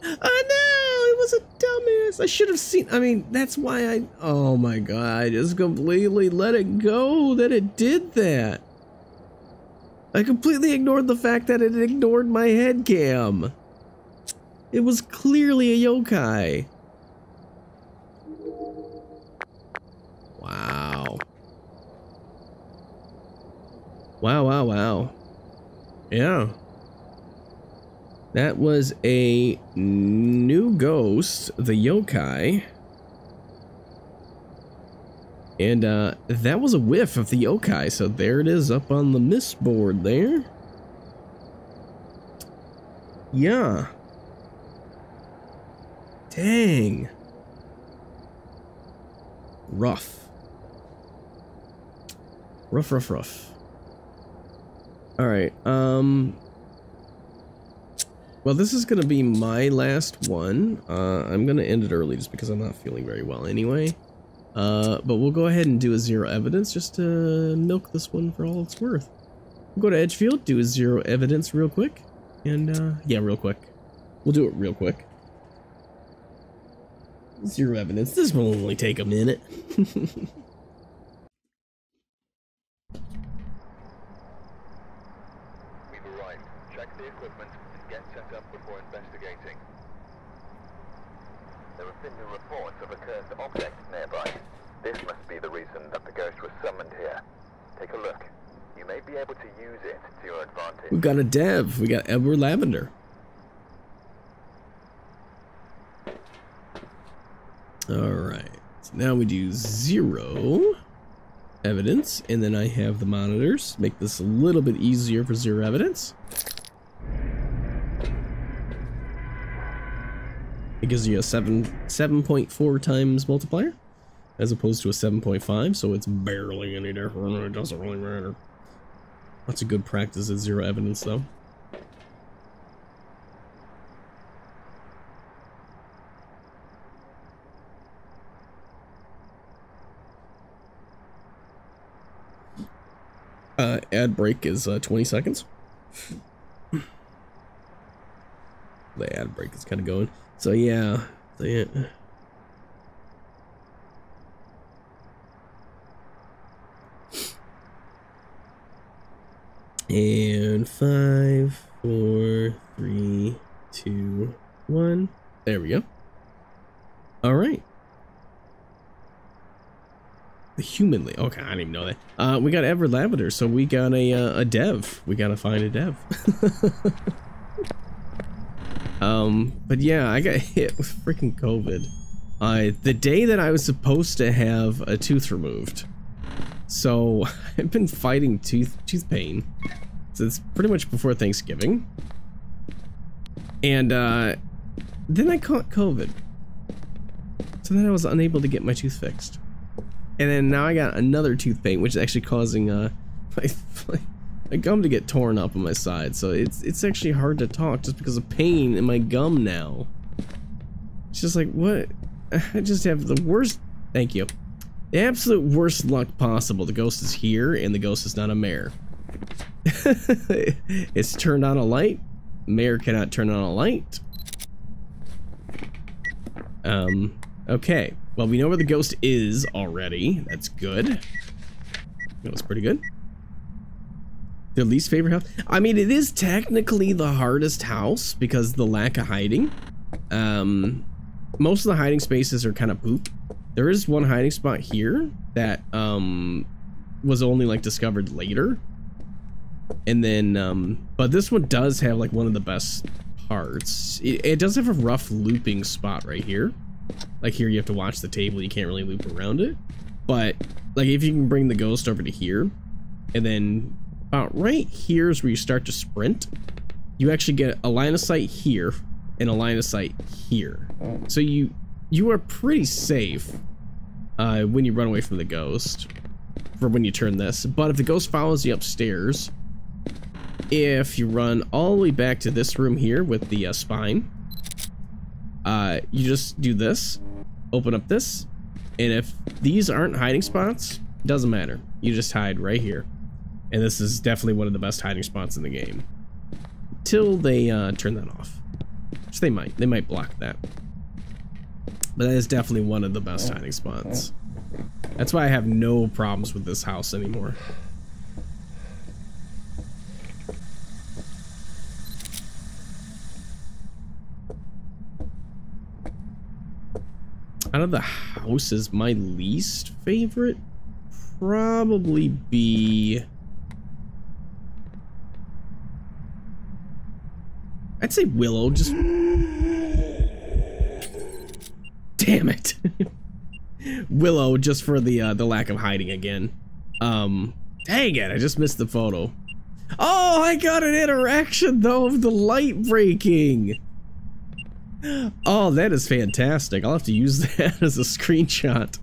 Oh no, it was a dumbass. I should have seen. I mean, that's why I. Oh my god, I just completely let it go that it did that. I completely ignored the fact that it ignored my head cam. It was clearly a yokai. Wow. Wow, wow, wow. Yeah. That was a new ghost, the yokai. And uh, that was a whiff of the yokai, so there it is up on the mist board there. Yeah. Dang. Rough. Rough, rough, rough. Alright, um... Well, this is gonna be my last one. Uh, I'm gonna end it early just because I'm not feeling very well anyway. Uh, but we'll go ahead and do a zero evidence just to milk this one for all it's worth. We'll go to Edgefield, do a zero evidence real quick. And, uh, yeah, real quick. We'll do it real quick. Zero evidence. This will only take a minute. We've arrived. Check the equipment and get set up before investigating. There have been new reports of a cursed object nearby. This must be the reason that the ghost was summoned here. Take a look. You may be able to use it to your advantage. We've got a dev. We got Edward Lavender. Alright. So now we do zero evidence, and then I have the monitors. Make this a little bit easier for zero evidence. It gives you a seven seven point four times multiplier, as opposed to a seven point five, so it's barely any different. It doesn't really matter. Lots a good practice at zero evidence, though. Uh, ad break is uh, 20 seconds. the ad break is kind of going. So yeah, so yeah. And five, four, three, two, one. There we go. All right. Humanly. Okay, I didn't even know that. Uh, we got Ever Lavender, so we got a uh, a dev. We gotta find a dev. um, but yeah, I got hit with freaking COVID. Uh, the day that I was supposed to have a tooth removed. So I've been fighting tooth tooth pain since pretty much before Thanksgiving. And uh, then I caught COVID. So then I was unable to get my tooth fixed. And then now I got another tooth pain, which is actually causing uh, my, my, my gum to get torn up on my side. So it's it's actually hard to talk just because of pain in my gum now. It's just like, what? I just have the worst... Thank you. Absolute worst luck possible. The ghost is here, and the ghost is not a mare. it's turned on a light. Mare cannot turn on a light. Um, okay. Well, we know where the ghost is already. That's good. That was pretty good. The least favorite house? I mean, it is technically the hardest house because the lack of hiding. Um, most of the hiding spaces are kind of poop. There is one hiding spot here that um was only like discovered later. And then um but this one does have like one of the best parts. It, it does have a rough looping spot right here. Like here you have to watch the table, you can't really loop around it. But like if you can bring the ghost over to here and then about right here is where you start to sprint. You actually get a line of sight here and a line of sight here. So you you are pretty safe uh, when you run away from the ghost for when you turn this. But if the ghost follows you upstairs, if you run all the way back to this room here with the uh, spine, uh, you just do this, open up this, and if these aren't hiding spots, doesn't matter. You just hide right here. And this is definitely one of the best hiding spots in the game. Till they uh, turn that off. Which they might. They might block that. But that is definitely one of the best hiding spots. That's why I have no problems with this house anymore. Out of the houses, my least favorite probably be... I'd say Willow, just... Damn it. Willow, just for the uh, the lack of hiding again. Um, dang it, I just missed the photo. Oh, I got an interaction, though, of the light breaking. Oh, that is fantastic. I'll have to use that as a screenshot.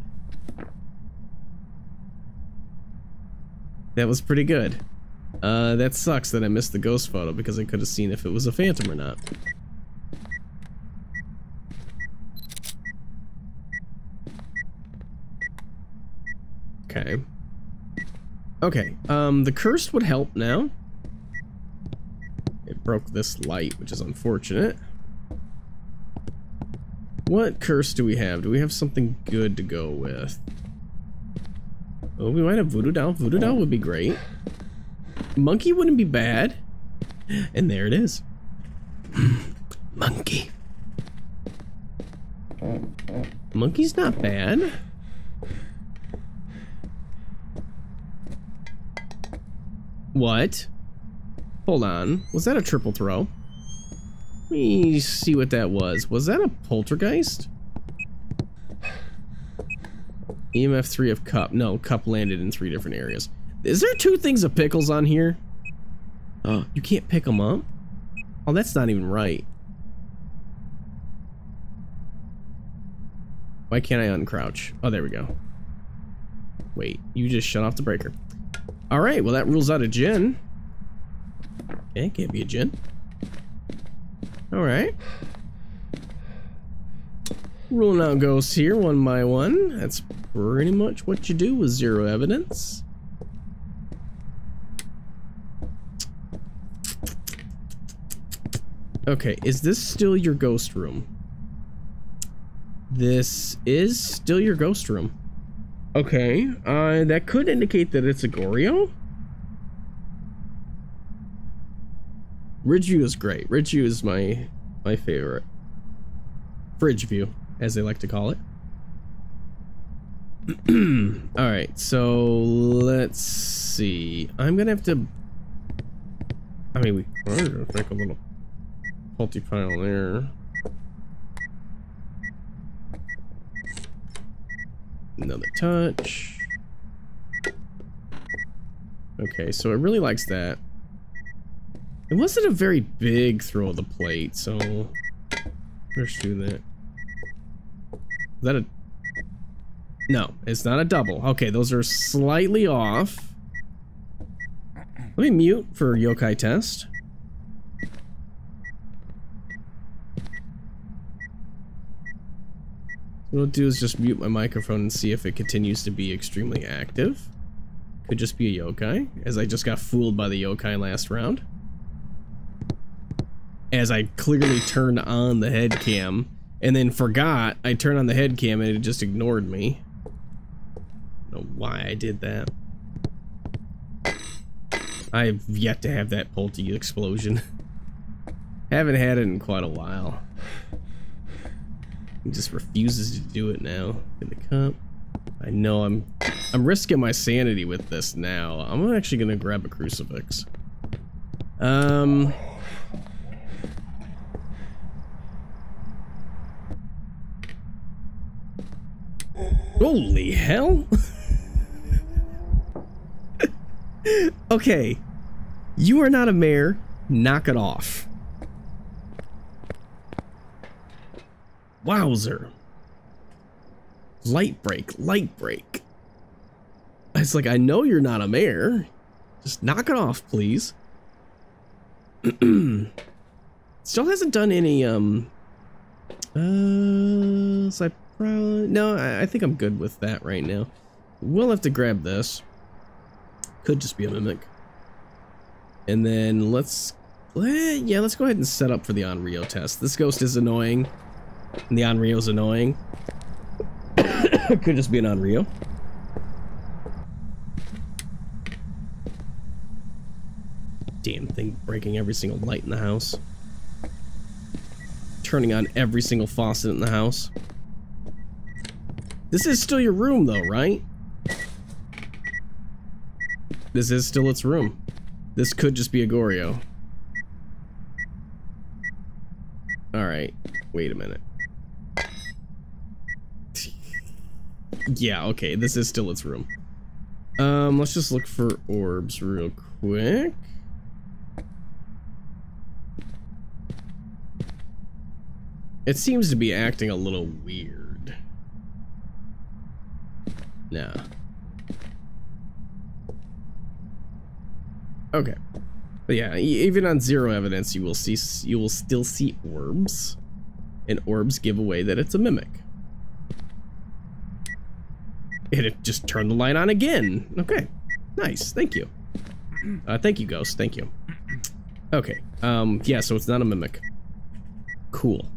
That was pretty good. Uh, that sucks that I missed the ghost photo because I could have seen if it was a phantom or not. Okay, Okay, um, the curse would help now. It broke this light, which is unfortunate. What curse do we have? Do we have something good to go with? Oh, we might have Voodoo Doll. Voodoo Doll would be great. Monkey wouldn't be bad. And there it is. Monkey. Monkey's not bad. What? Hold on. Was that a triple throw? Let me see what that was. Was that a poltergeist? EMF 3 of cup. No, cup landed in three different areas. Is there two things of pickles on here? Oh, you can't pick them up? Oh, that's not even right. Why can't I uncrouch? Oh, there we go. Wait, you just shut off the breaker. All right, well that rules out a Jinn. Okay, can't be a Jinn. All right. Ruling out ghosts here one by one. That's pretty much what you do with zero evidence. Okay, is this still your ghost room? This is still your ghost room. Okay, uh, that could indicate that it's a Goryo. Ridgeview is great. Ridgeview is my my favorite. Fridge view, as they like to call it. All right, so let's see. I'm gonna have to. I mean, we. Make a little multi file there. Another touch. Okay, so it really likes that. It wasn't a very big throw of the plate, so let's do that. Is that a... No, it's not a double. Okay, those are slightly off. Let me mute for yokai test. What I'll do is just mute my microphone and see if it continues to be extremely active. Could just be a yokai, as I just got fooled by the yokai last round. As I clearly turned on the head cam, and then forgot I turned on the head cam and it just ignored me. Know why I did that. I've yet to have that pulty explosion. Haven't had it in quite a while. He just refuses to do it now. In the cup. I know I'm I'm risking my sanity with this now. I'm actually gonna grab a crucifix. Um Holy hell! okay. You are not a mare. Knock it off. Wowzer. Light break, light break. It's like, I know you're not a mare. Just knock it off, please. Still hasn't done any, um... Uh... So I probably... No, I, I think I'm good with that right now. We'll have to grab this. Could just be a mimic. And then let's... eh, Yeah, let's go ahead and set up for the Onryo test. This ghost is annoying. And the Onryo's annoying. Could just be an Onryo. Damn thing breaking every single light in the house. Turning on every single faucet in the house. This is still your room though, right? This is still its room. This could just be a Goryo. Alright, wait a minute. Yeah, okay, this is still its room. Um, let's just look for orbs real quick. It seems to be acting a little weird. Nah. Okay. But yeah, even on zero evidence, you will see you will still see orbs, and orbs give away that it's a mimic. It just turned the light on again. Okay. Nice. Thank you. Uh, thank you, Ghost. Thank you. Okay. Um, yeah, so it's not a mimic. Cool.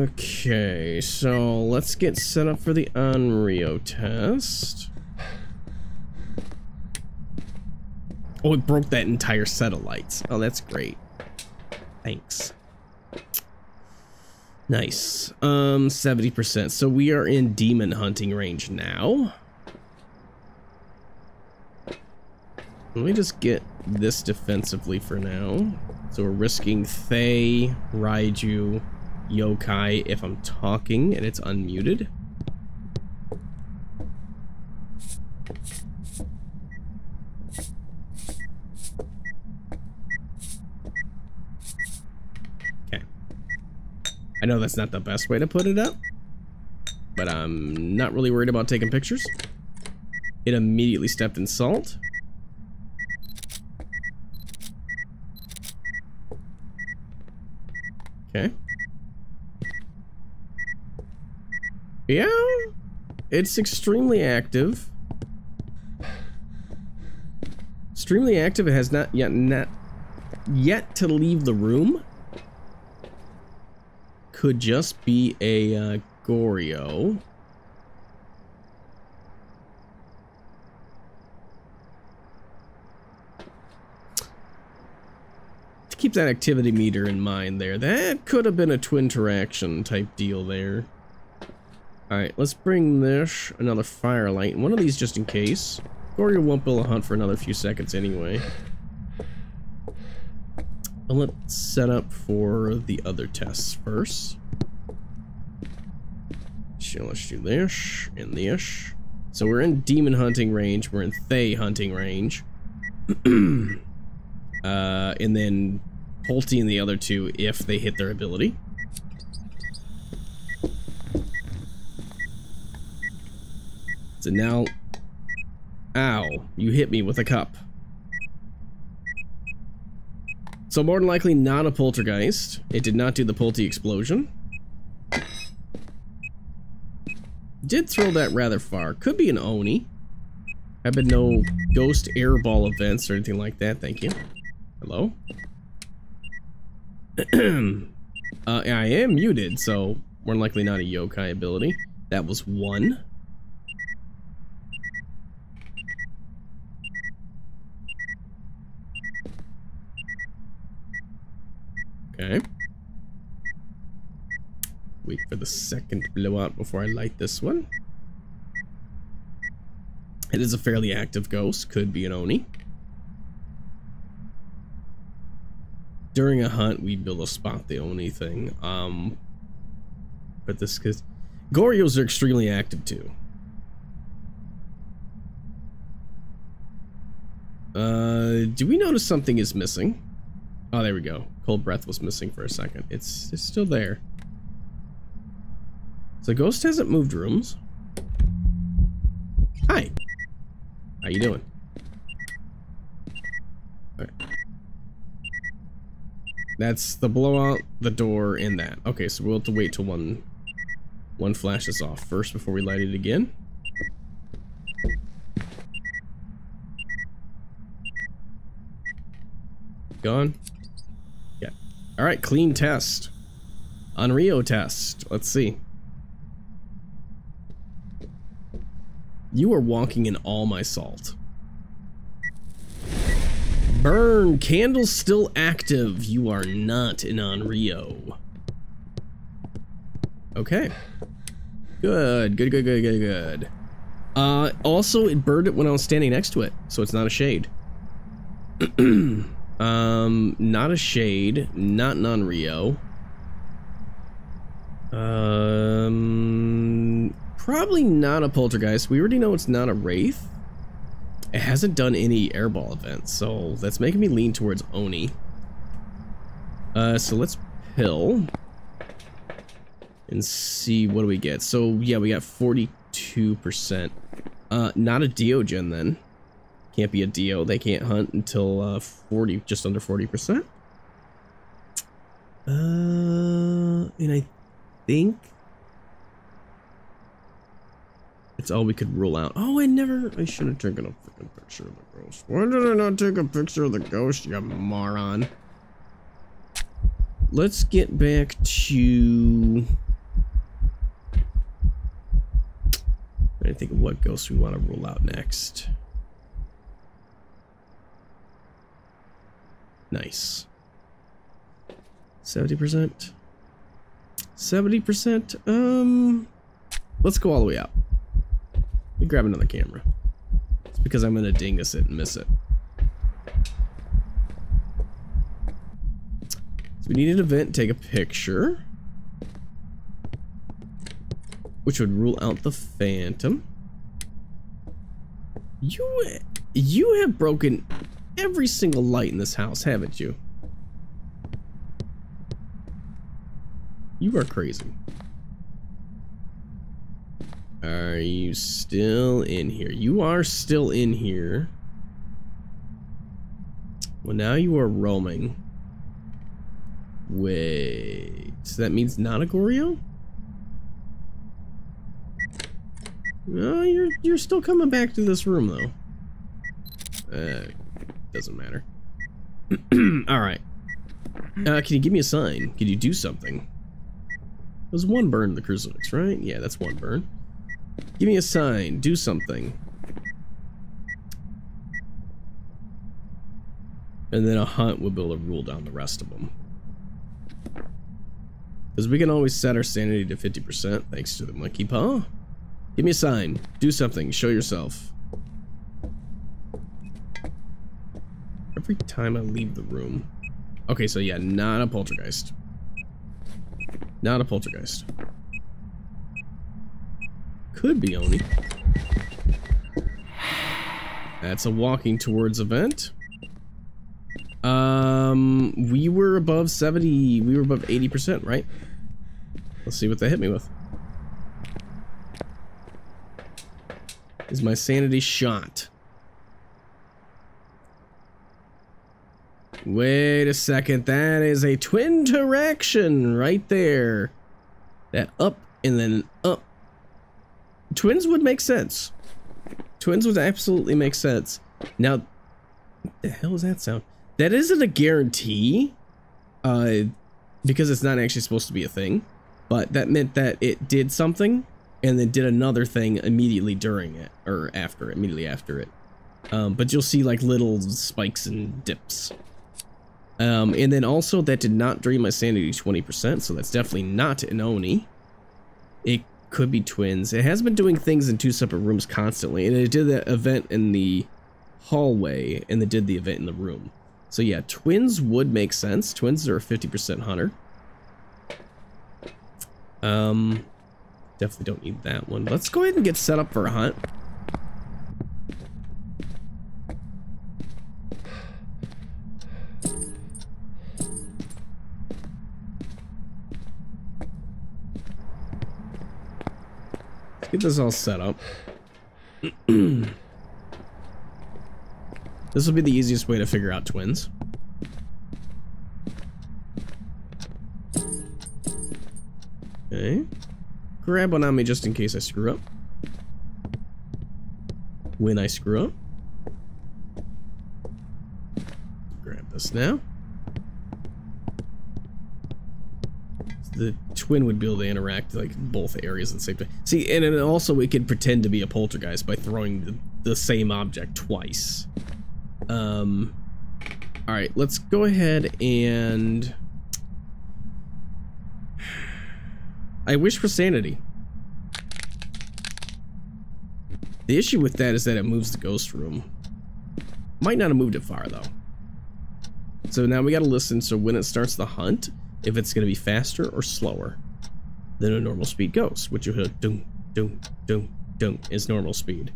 Okay, so let's get set up for the Onryo test. Oh, it broke that entire set of lights. Oh, that's great. Thanks. Nice. Um, 70%. So we are in demon hunting range now. Let me just get this defensively for now. So we're risking Thaye, Raiju, Yokai if I'm talking and it's unmuted. Okay. I know that's not the best way to put it up, but I'm not really worried about taking pictures. It immediately stepped in salt. Okay. Yeah, it's extremely active. Extremely active. It has not yet not yet to leave the room. Could just be a uh, Goryo. To keep that activity meter in mind there, that could have been a twin interaction type deal there. Alright, let's bring this, another firelight, one of these just in case. Goryo won't be a hunt for another few seconds anyway. And let's set up for the other tests first. So let's do this and this. So we're in demon hunting range, we're in Thaye hunting range. uh, and then Polty and the other two if they hit their ability. So now, ow, you hit me with a cup. So more than likely not a poltergeist. It did not do the Polty explosion. Did throw that rather far. Could be an Oni. Have been no ghost airball events or anything like that, thank you. Hello? uh, I am muted, so more than likely not a yokai ability. That was one. Okay. Wait for the second blowout before I light this one. It is a fairly active ghost, could be an Oni. During a hunt, be able to spot the Oni thing. Um, but this, Goryos are extremely active too. Uh, do we notice something is missing? Oh, there we go. Cold breath was missing for a second. It's it's still there. So Ghost hasn't moved rooms. Hi. How you doing? Alright. That's the blowout, the door, and that. Okay, so we'll have to wait till one one flashes off first before we light it again. Gone. All right, clean test. Onryo test. Let's see. You are walking in all my salt. Burn! Candle's still active. You are not in Onryo. Okay. Good, good, good, good, good, good. Uh, also, it burned it when I was standing next to it, so it's not a shade. um, not a shade, not non-Rio. Um, probably not a poltergeist. We already know it's not a wraith. It hasn't done any airball events, so that's making me lean towards Oni. Uh, so let's pill and see what do we get. So yeah, we got 42%. Uh, not a Deogen then. Can't be a Dio. They can't hunt until uh, 40, just under 40%. Uh, and I think It's all we could rule out. Oh, I never. I should have taken a freaking picture of the ghost. Why did I not take a picture of the ghost, you moron? Let's get back to. I think of what ghost we want to rule out next. Nice. 70%. 70%. Um, let's go all the way out. Let grab another camera. It's because I'm gonna dingus it and miss it. So we need an event, take a picture. Which would rule out the phantom. You, you have broken every single light in this house, haven't you? You are crazy. Are you still in here? You are still in here. Well, now you are roaming. Wait. So that means not a Goryo? No, you're you're still coming back to this room though. Uh, doesn't matter. All right. Uh, can you give me a sign? Can you do something? There's one burn in the crucifix, right? Yeah, that's one burn. Give me a sign. Do something. And then a hunt will be able to rule down the rest of them. Because we can always set our sanity to 50% thanks to the monkey paw. Give me a sign. Do something. Show yourself. Every time I leave the room. Okay, so yeah, not a poltergeist. Not a poltergeist. Could be Oni. That's a walking towards event. Um, we were above 70, we were above 80%, right? Let's see what they hit me with. Is my sanity shot? Wait a second, that is a twin direction right there. That up and then up. Twins would make sense. Twins would absolutely make sense. Now, what the hell is that sound? That isn't a guarantee, uh, because it's not actually supposed to be a thing, but that meant that it did something and then did another thing immediately during it, or after, immediately after it. Um, but you'll see like little spikes and dips. Um, and then also that did not drain my sanity 20%, so that's definitely not an Oni. It could be twins. It has been doing things in two separate rooms constantly, and it did the event in the hallway, and it did the event in the room. So yeah, twins would make sense. Twins are a 50% hunter. Um, definitely don't need that one. Let's go ahead and get set up for a hunt. Let's get this all set up. this will be the easiest way to figure out twins. Okay. Grab one on me just in case I screw up. When I screw up. Grab this now. The twin would be able to interact like both areas at the same time. See, and then also we could pretend to be a poltergeist by throwing the, the same object twice. Um, all right, let's go ahead and I wish for sanity. The issue with that is that it moves the ghost room. Might not have moved it far though. So now we gotta listen so when it starts the hunt, if it's gonna be faster or slower than a normal speed ghost, which you hear doom, doom, doom, doom is normal speed.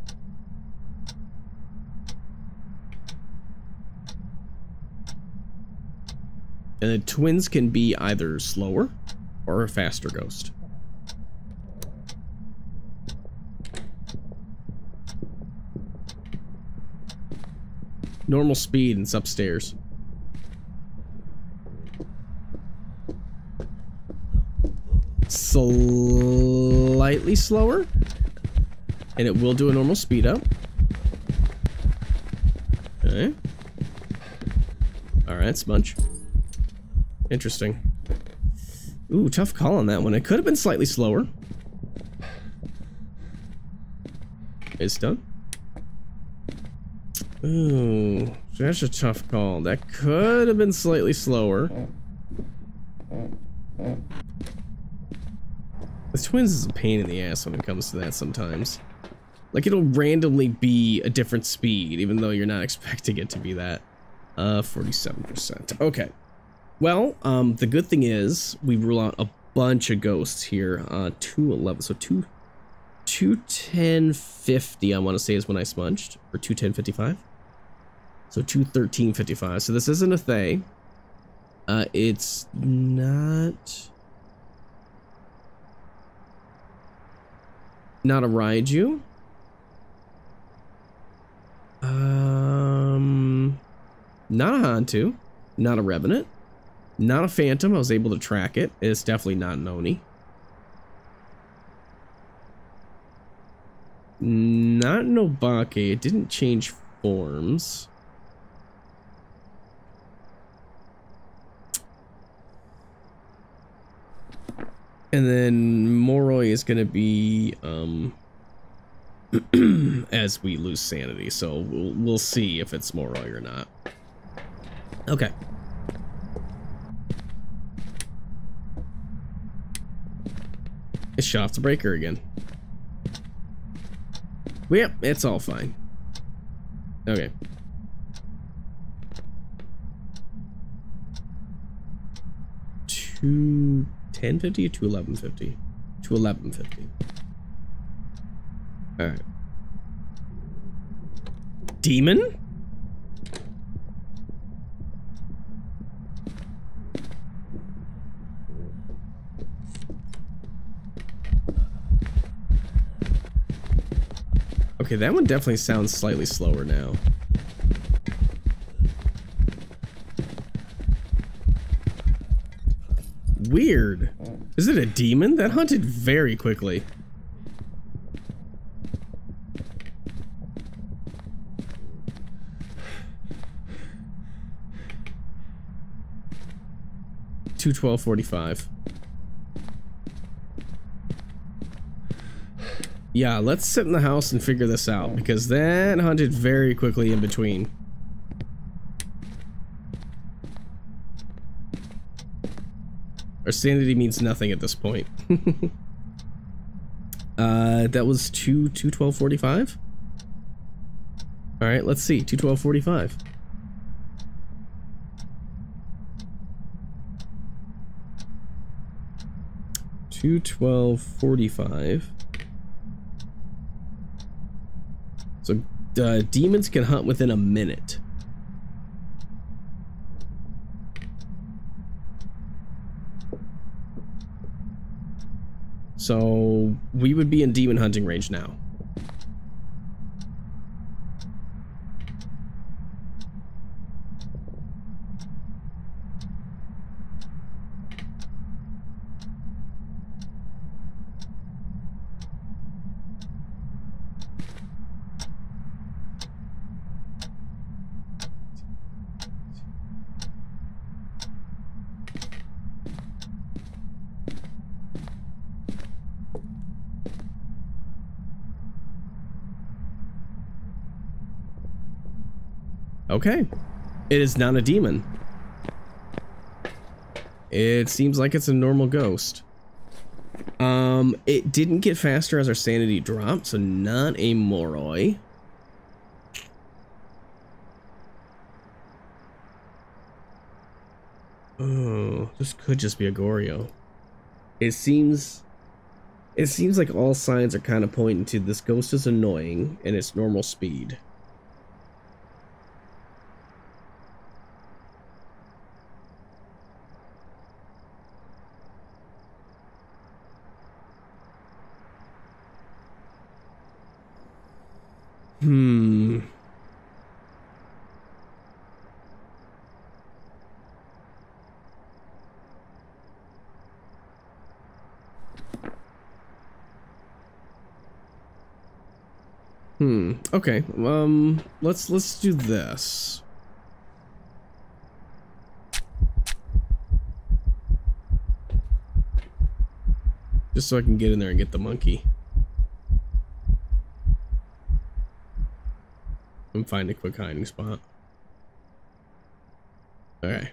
And the twins can be either slower or a faster ghost. Normal speed and it's upstairs. Slightly slower. And it will do a normal speed up. Okay. Alright, Smudge. Interesting. Ooh, tough call on that one. It could have been slightly slower. It's done. Ooh, that's a tough call. That could have been slightly slower. The twins is a pain in the ass when it comes to that sometimes. Like it'll randomly be a different speed, even though you're not expecting it to be that. Uh, 47%. Okay. Well, um, the good thing is we rule out a bunch of ghosts here. Uh, 211, so 2, 21050, I want to say is when I smudged, or 21055. So 21355. So this isn't a Thaye. Uh, it's not... Not a Raiju. Um, not a Hantu, not a Revenant, not a Phantom. I was able to track it. It's definitely not an Oni. Not an Obake. It didn't change forms. And then Moroi is going to be um, as we lose sanity. So we'll, we'll see if it's Moroi or not. Okay. It's shot off the breaker again. Well, yep, it's all fine. Okay. Two ten fifty or to eleven fifty. All right. Demon? Okay, that one definitely sounds slightly slower now. Weird. Is it a demon? That hunted very quickly. Two twelve forty five. Yeah, let's sit in the house and figure this out because that hunted very quickly in between. Our sanity means nothing at this point. uh, that was 2 2 12 45. All right, let's see. 2 12 45. Two twelve forty five. So uh, demons can hunt within a minute. So we would be in demon hunting range now. Okay. It is not a demon. It seems like it's a normal ghost. Um, it didn't get faster as our sanity dropped, so not a Moroi. Oh, this could just be a Goryo. It seems... It seems like all signs are kind of pointing to this ghost is annoying and it's normal speed. Hmm. Hmm. Okay. Um. Let's let's do this. Just so I can get in there and get the monkey. And find a quick hiding spot. Okay.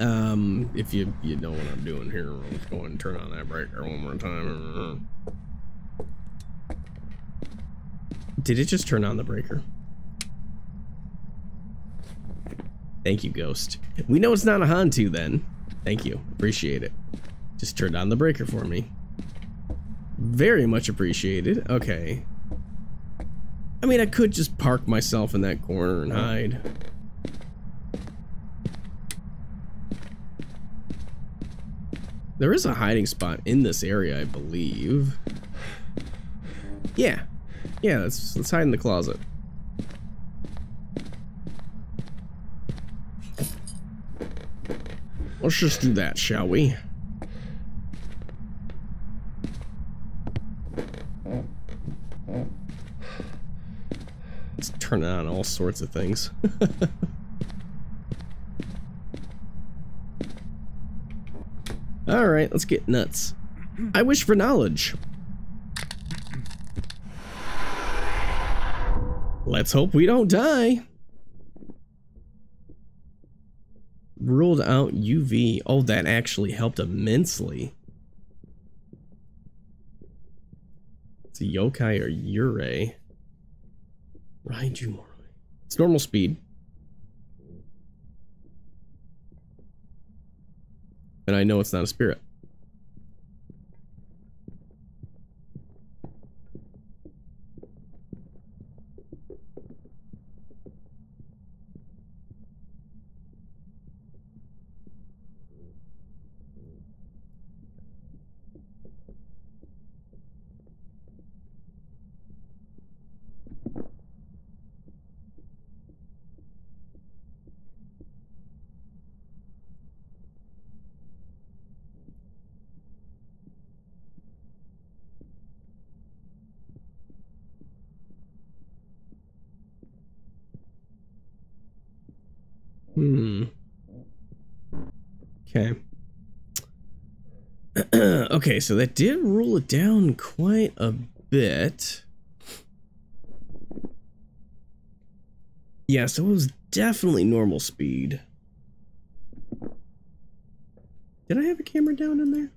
Um, if you you know what I'm doing here, let's go ahead and turn on that breaker one more time. Did it just turn on the breaker? Thank you, Ghost. We know it's not a Hantu then. Thank you. Appreciate it. Just turned on the breaker for me. Very much appreciated. Okay. I mean, I could just park myself in that corner and hide. There is a hiding spot in this area, I believe. Yeah. Yeah, let's, let's hide in the closet. Let's just do that, shall we? Let's turn on all sorts of things. Alright, let's get nuts. I wish for knowledge. Let's hope we don't die. Ruled out UV. Oh, that actually helped immensely. It's a yokai or yurei. Raiju Moroi. It's normal speed. And I know it's not a spirit. Hmm. Okay. okay, so that did rule it down quite a bit. Yeah, so it was definitely normal speed. Did I have a camera down in there?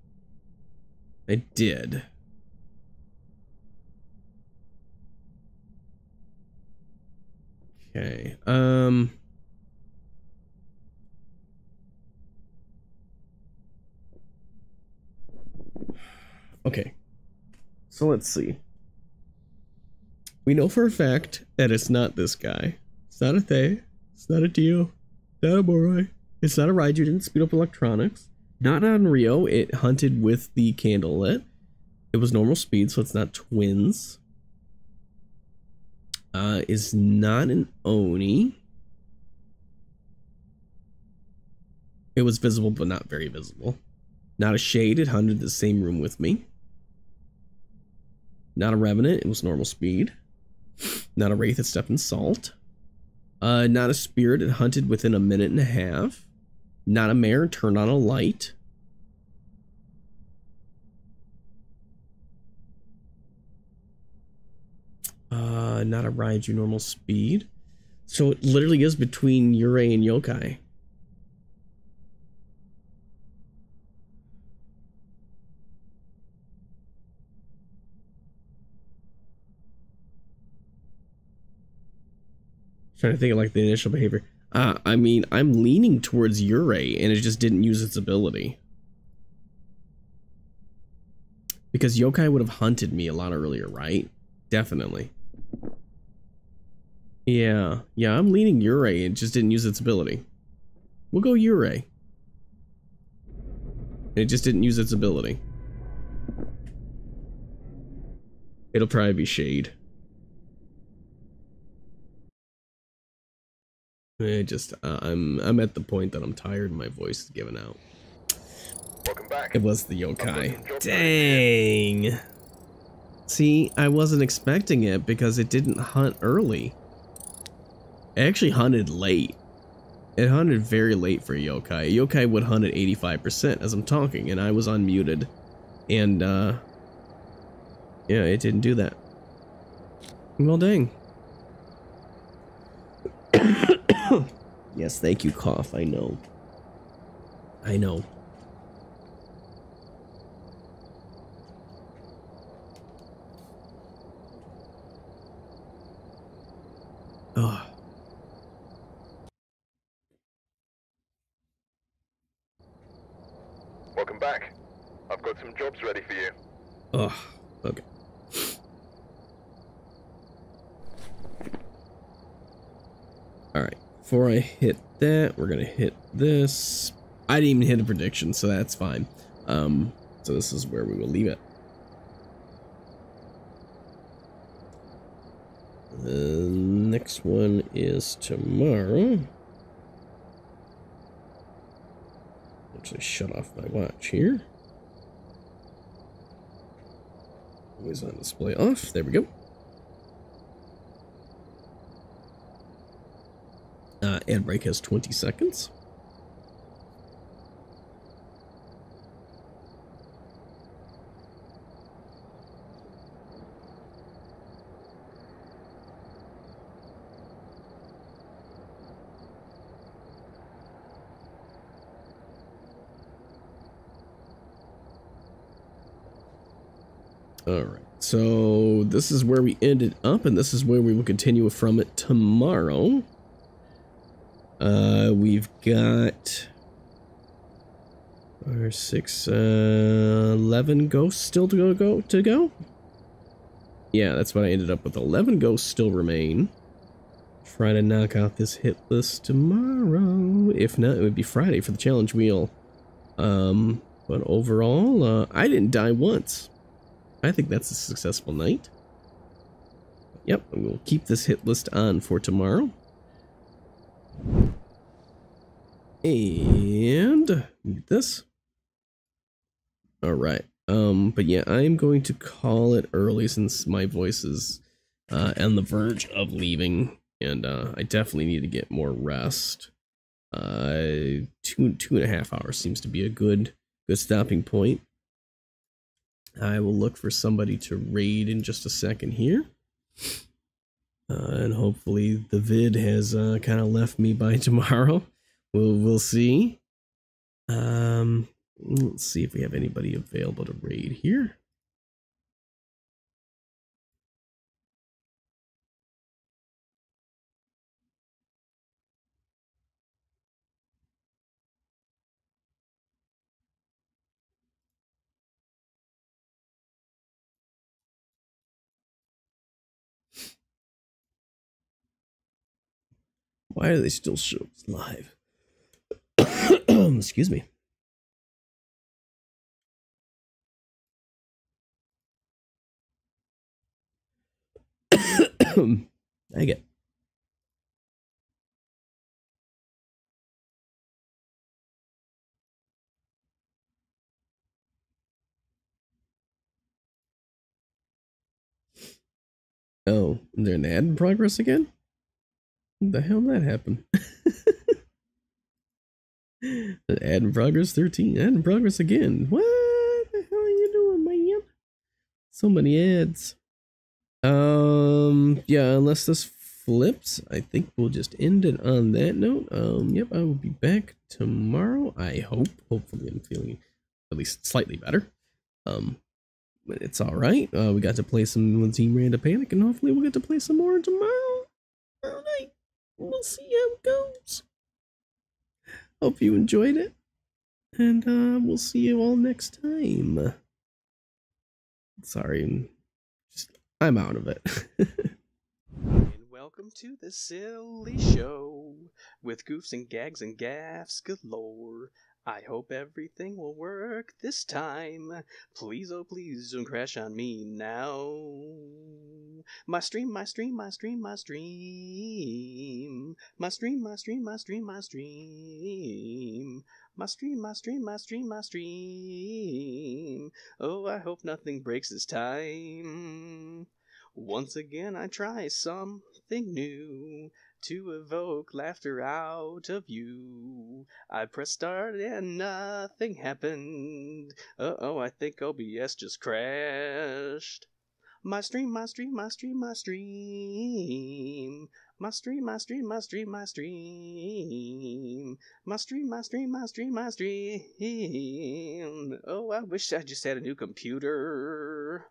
I did. Okay. Um Okay. So let's see. We know for a fact that it's not this guy. It's not a Thaye. It's not a Dio. Not a Moroi. It's not a Raiju. Didn't speed up electronics. Not Onryo. It hunted with the candle lit. It was normal speed, so it's not twins. Uh, is not an Oni. It was visible, but not very visible. Not a shade. It hunted the same room with me. Not a revenant. It was normal speed. Not a wraith. It stepped in salt. Uh, not a spirit. It hunted within a minute and a half. Not a mare. Turned on a light. Uh, not a Raiju normal speed. So it literally is between Yurei and Yokai. Trying to think of like the initial behavior. Uh, I mean, I'm leaning towards Yurei, and it just didn't use its ability. Because Yokai would have hunted me a lot earlier, right? Definitely. Yeah, yeah, I'm leaning Yurei, it just didn't use its ability. We'll go Yurei. It just didn't use its ability. It'll probably be Shade. I just uh, I'm I'm at the point that I'm tired and my voice is giving out. Welcome back. It was the yokai. Dang. See, I wasn't expecting it because it didn't hunt early. It actually hunted late. It hunted very late for a yokai. A yokai would hunt at 85% as I'm talking, and I was unmuted. And, uh, yeah, it didn't do that. Well, dang. yes, thank you, cough. I know. I know. Ugh. Welcome back. I've got some jobs ready for you. Ugh. Okay. Alright. Before I hit that, we're gonna hit this. I didn't even hit a prediction, so that's fine. Um, so this is where we will leave it. The next one is tomorrow. Actually, shut off my watch here. Always on display off. There we go. Uh, break has 20 seconds. All right. So this is where we ended up, and this is where we will continue from it tomorrow. Uh, we've got our six, uh, eleven ghosts still to go, go to go. Yeah, that's what I ended up with. Eleven ghosts still remain. Try to knock out this hit list tomorrow. If not, it would be Friday for the challenge wheel. Um, but overall, uh, I didn't die once. I think that's a successful night. Yep, we'll keep this hit list on for tomorrow. And get this. All right. Um, but yeah, I'm going to call it early since my voice is uh, on the verge of leaving, and uh, I definitely need to get more rest. Uh, two two and a half hours seems to be a good good stopping point. I will look for somebody to raid in just a second here. Uh, and hopefully the vid has uh, kind of left me by tomorrow. We'll we'll see. Um, let's see if we have anybody available to raid here. Why are they still show us live? Excuse me. Dang it. Oh, is there an ad in progress again? The hell that happen? ad in progress 13. Ad in progress again. What the hell are you doing, man? So many ads. Um, yeah, unless this flips, I think we'll just end it on that note. Um, yep, I will be back tomorrow. I hope. Hopefully, I'm feeling at least slightly better. Um, but it's all right. Uh, we got to play some Team Random Panic, and hopefully, we'll get to play some more tomorrow. All right, we'll see how it goes. Hope you enjoyed it, and uh, we'll see you all next time. Sorry, just I'm out of it. And welcome to the silly show with goofs and gags and gaffs galore. I hope everything will work this time. Please, oh please, don't crash on me now. My stream, my stream, my stream, my stream. My stream, my stream, my stream, my stream. My stream, my stream, my stream, my stream. Oh, I hope nothing breaks this time. Once again, I try something new to evoke laughter out of you. I pressed start and nothing happened. Uh oh, I think OBS just crashed. My stream, my stream, my stream, my stream. My stream, my stream, my stream, my stream. My stream, my stream, my stream, my stream. Oh, I wish I just had a new computer.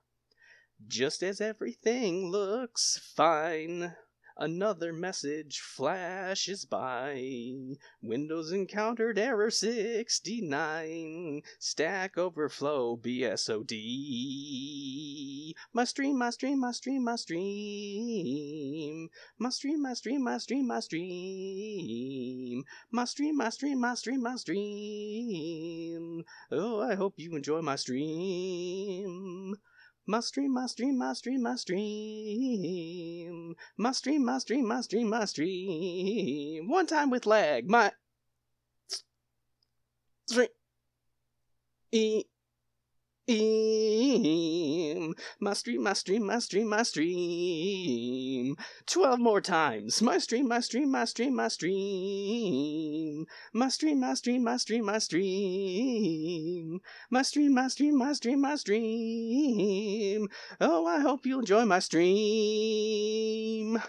Just as everything looks fine, another message flashes by. Windows encountered error 69. Stack Overflow BSOD. My stream, my stream, my stream, my stream. My stream, my stream, my stream, my stream. My stream, my stream, my stream, my stream. Oh, I hope you enjoy my stream. My stream, my stream, my stream, my stream. My stream, my stream, my stream, my stream. One time with lag. My stream. E. Eam. My stream, my stream, my stream, my stream. Twelve more times. My stream, my stream, my stream, my stream. My stream, my stream, my stream, my stream. My stream, my stream, my stream, my stream. Oh, I hope you enjoy my stream.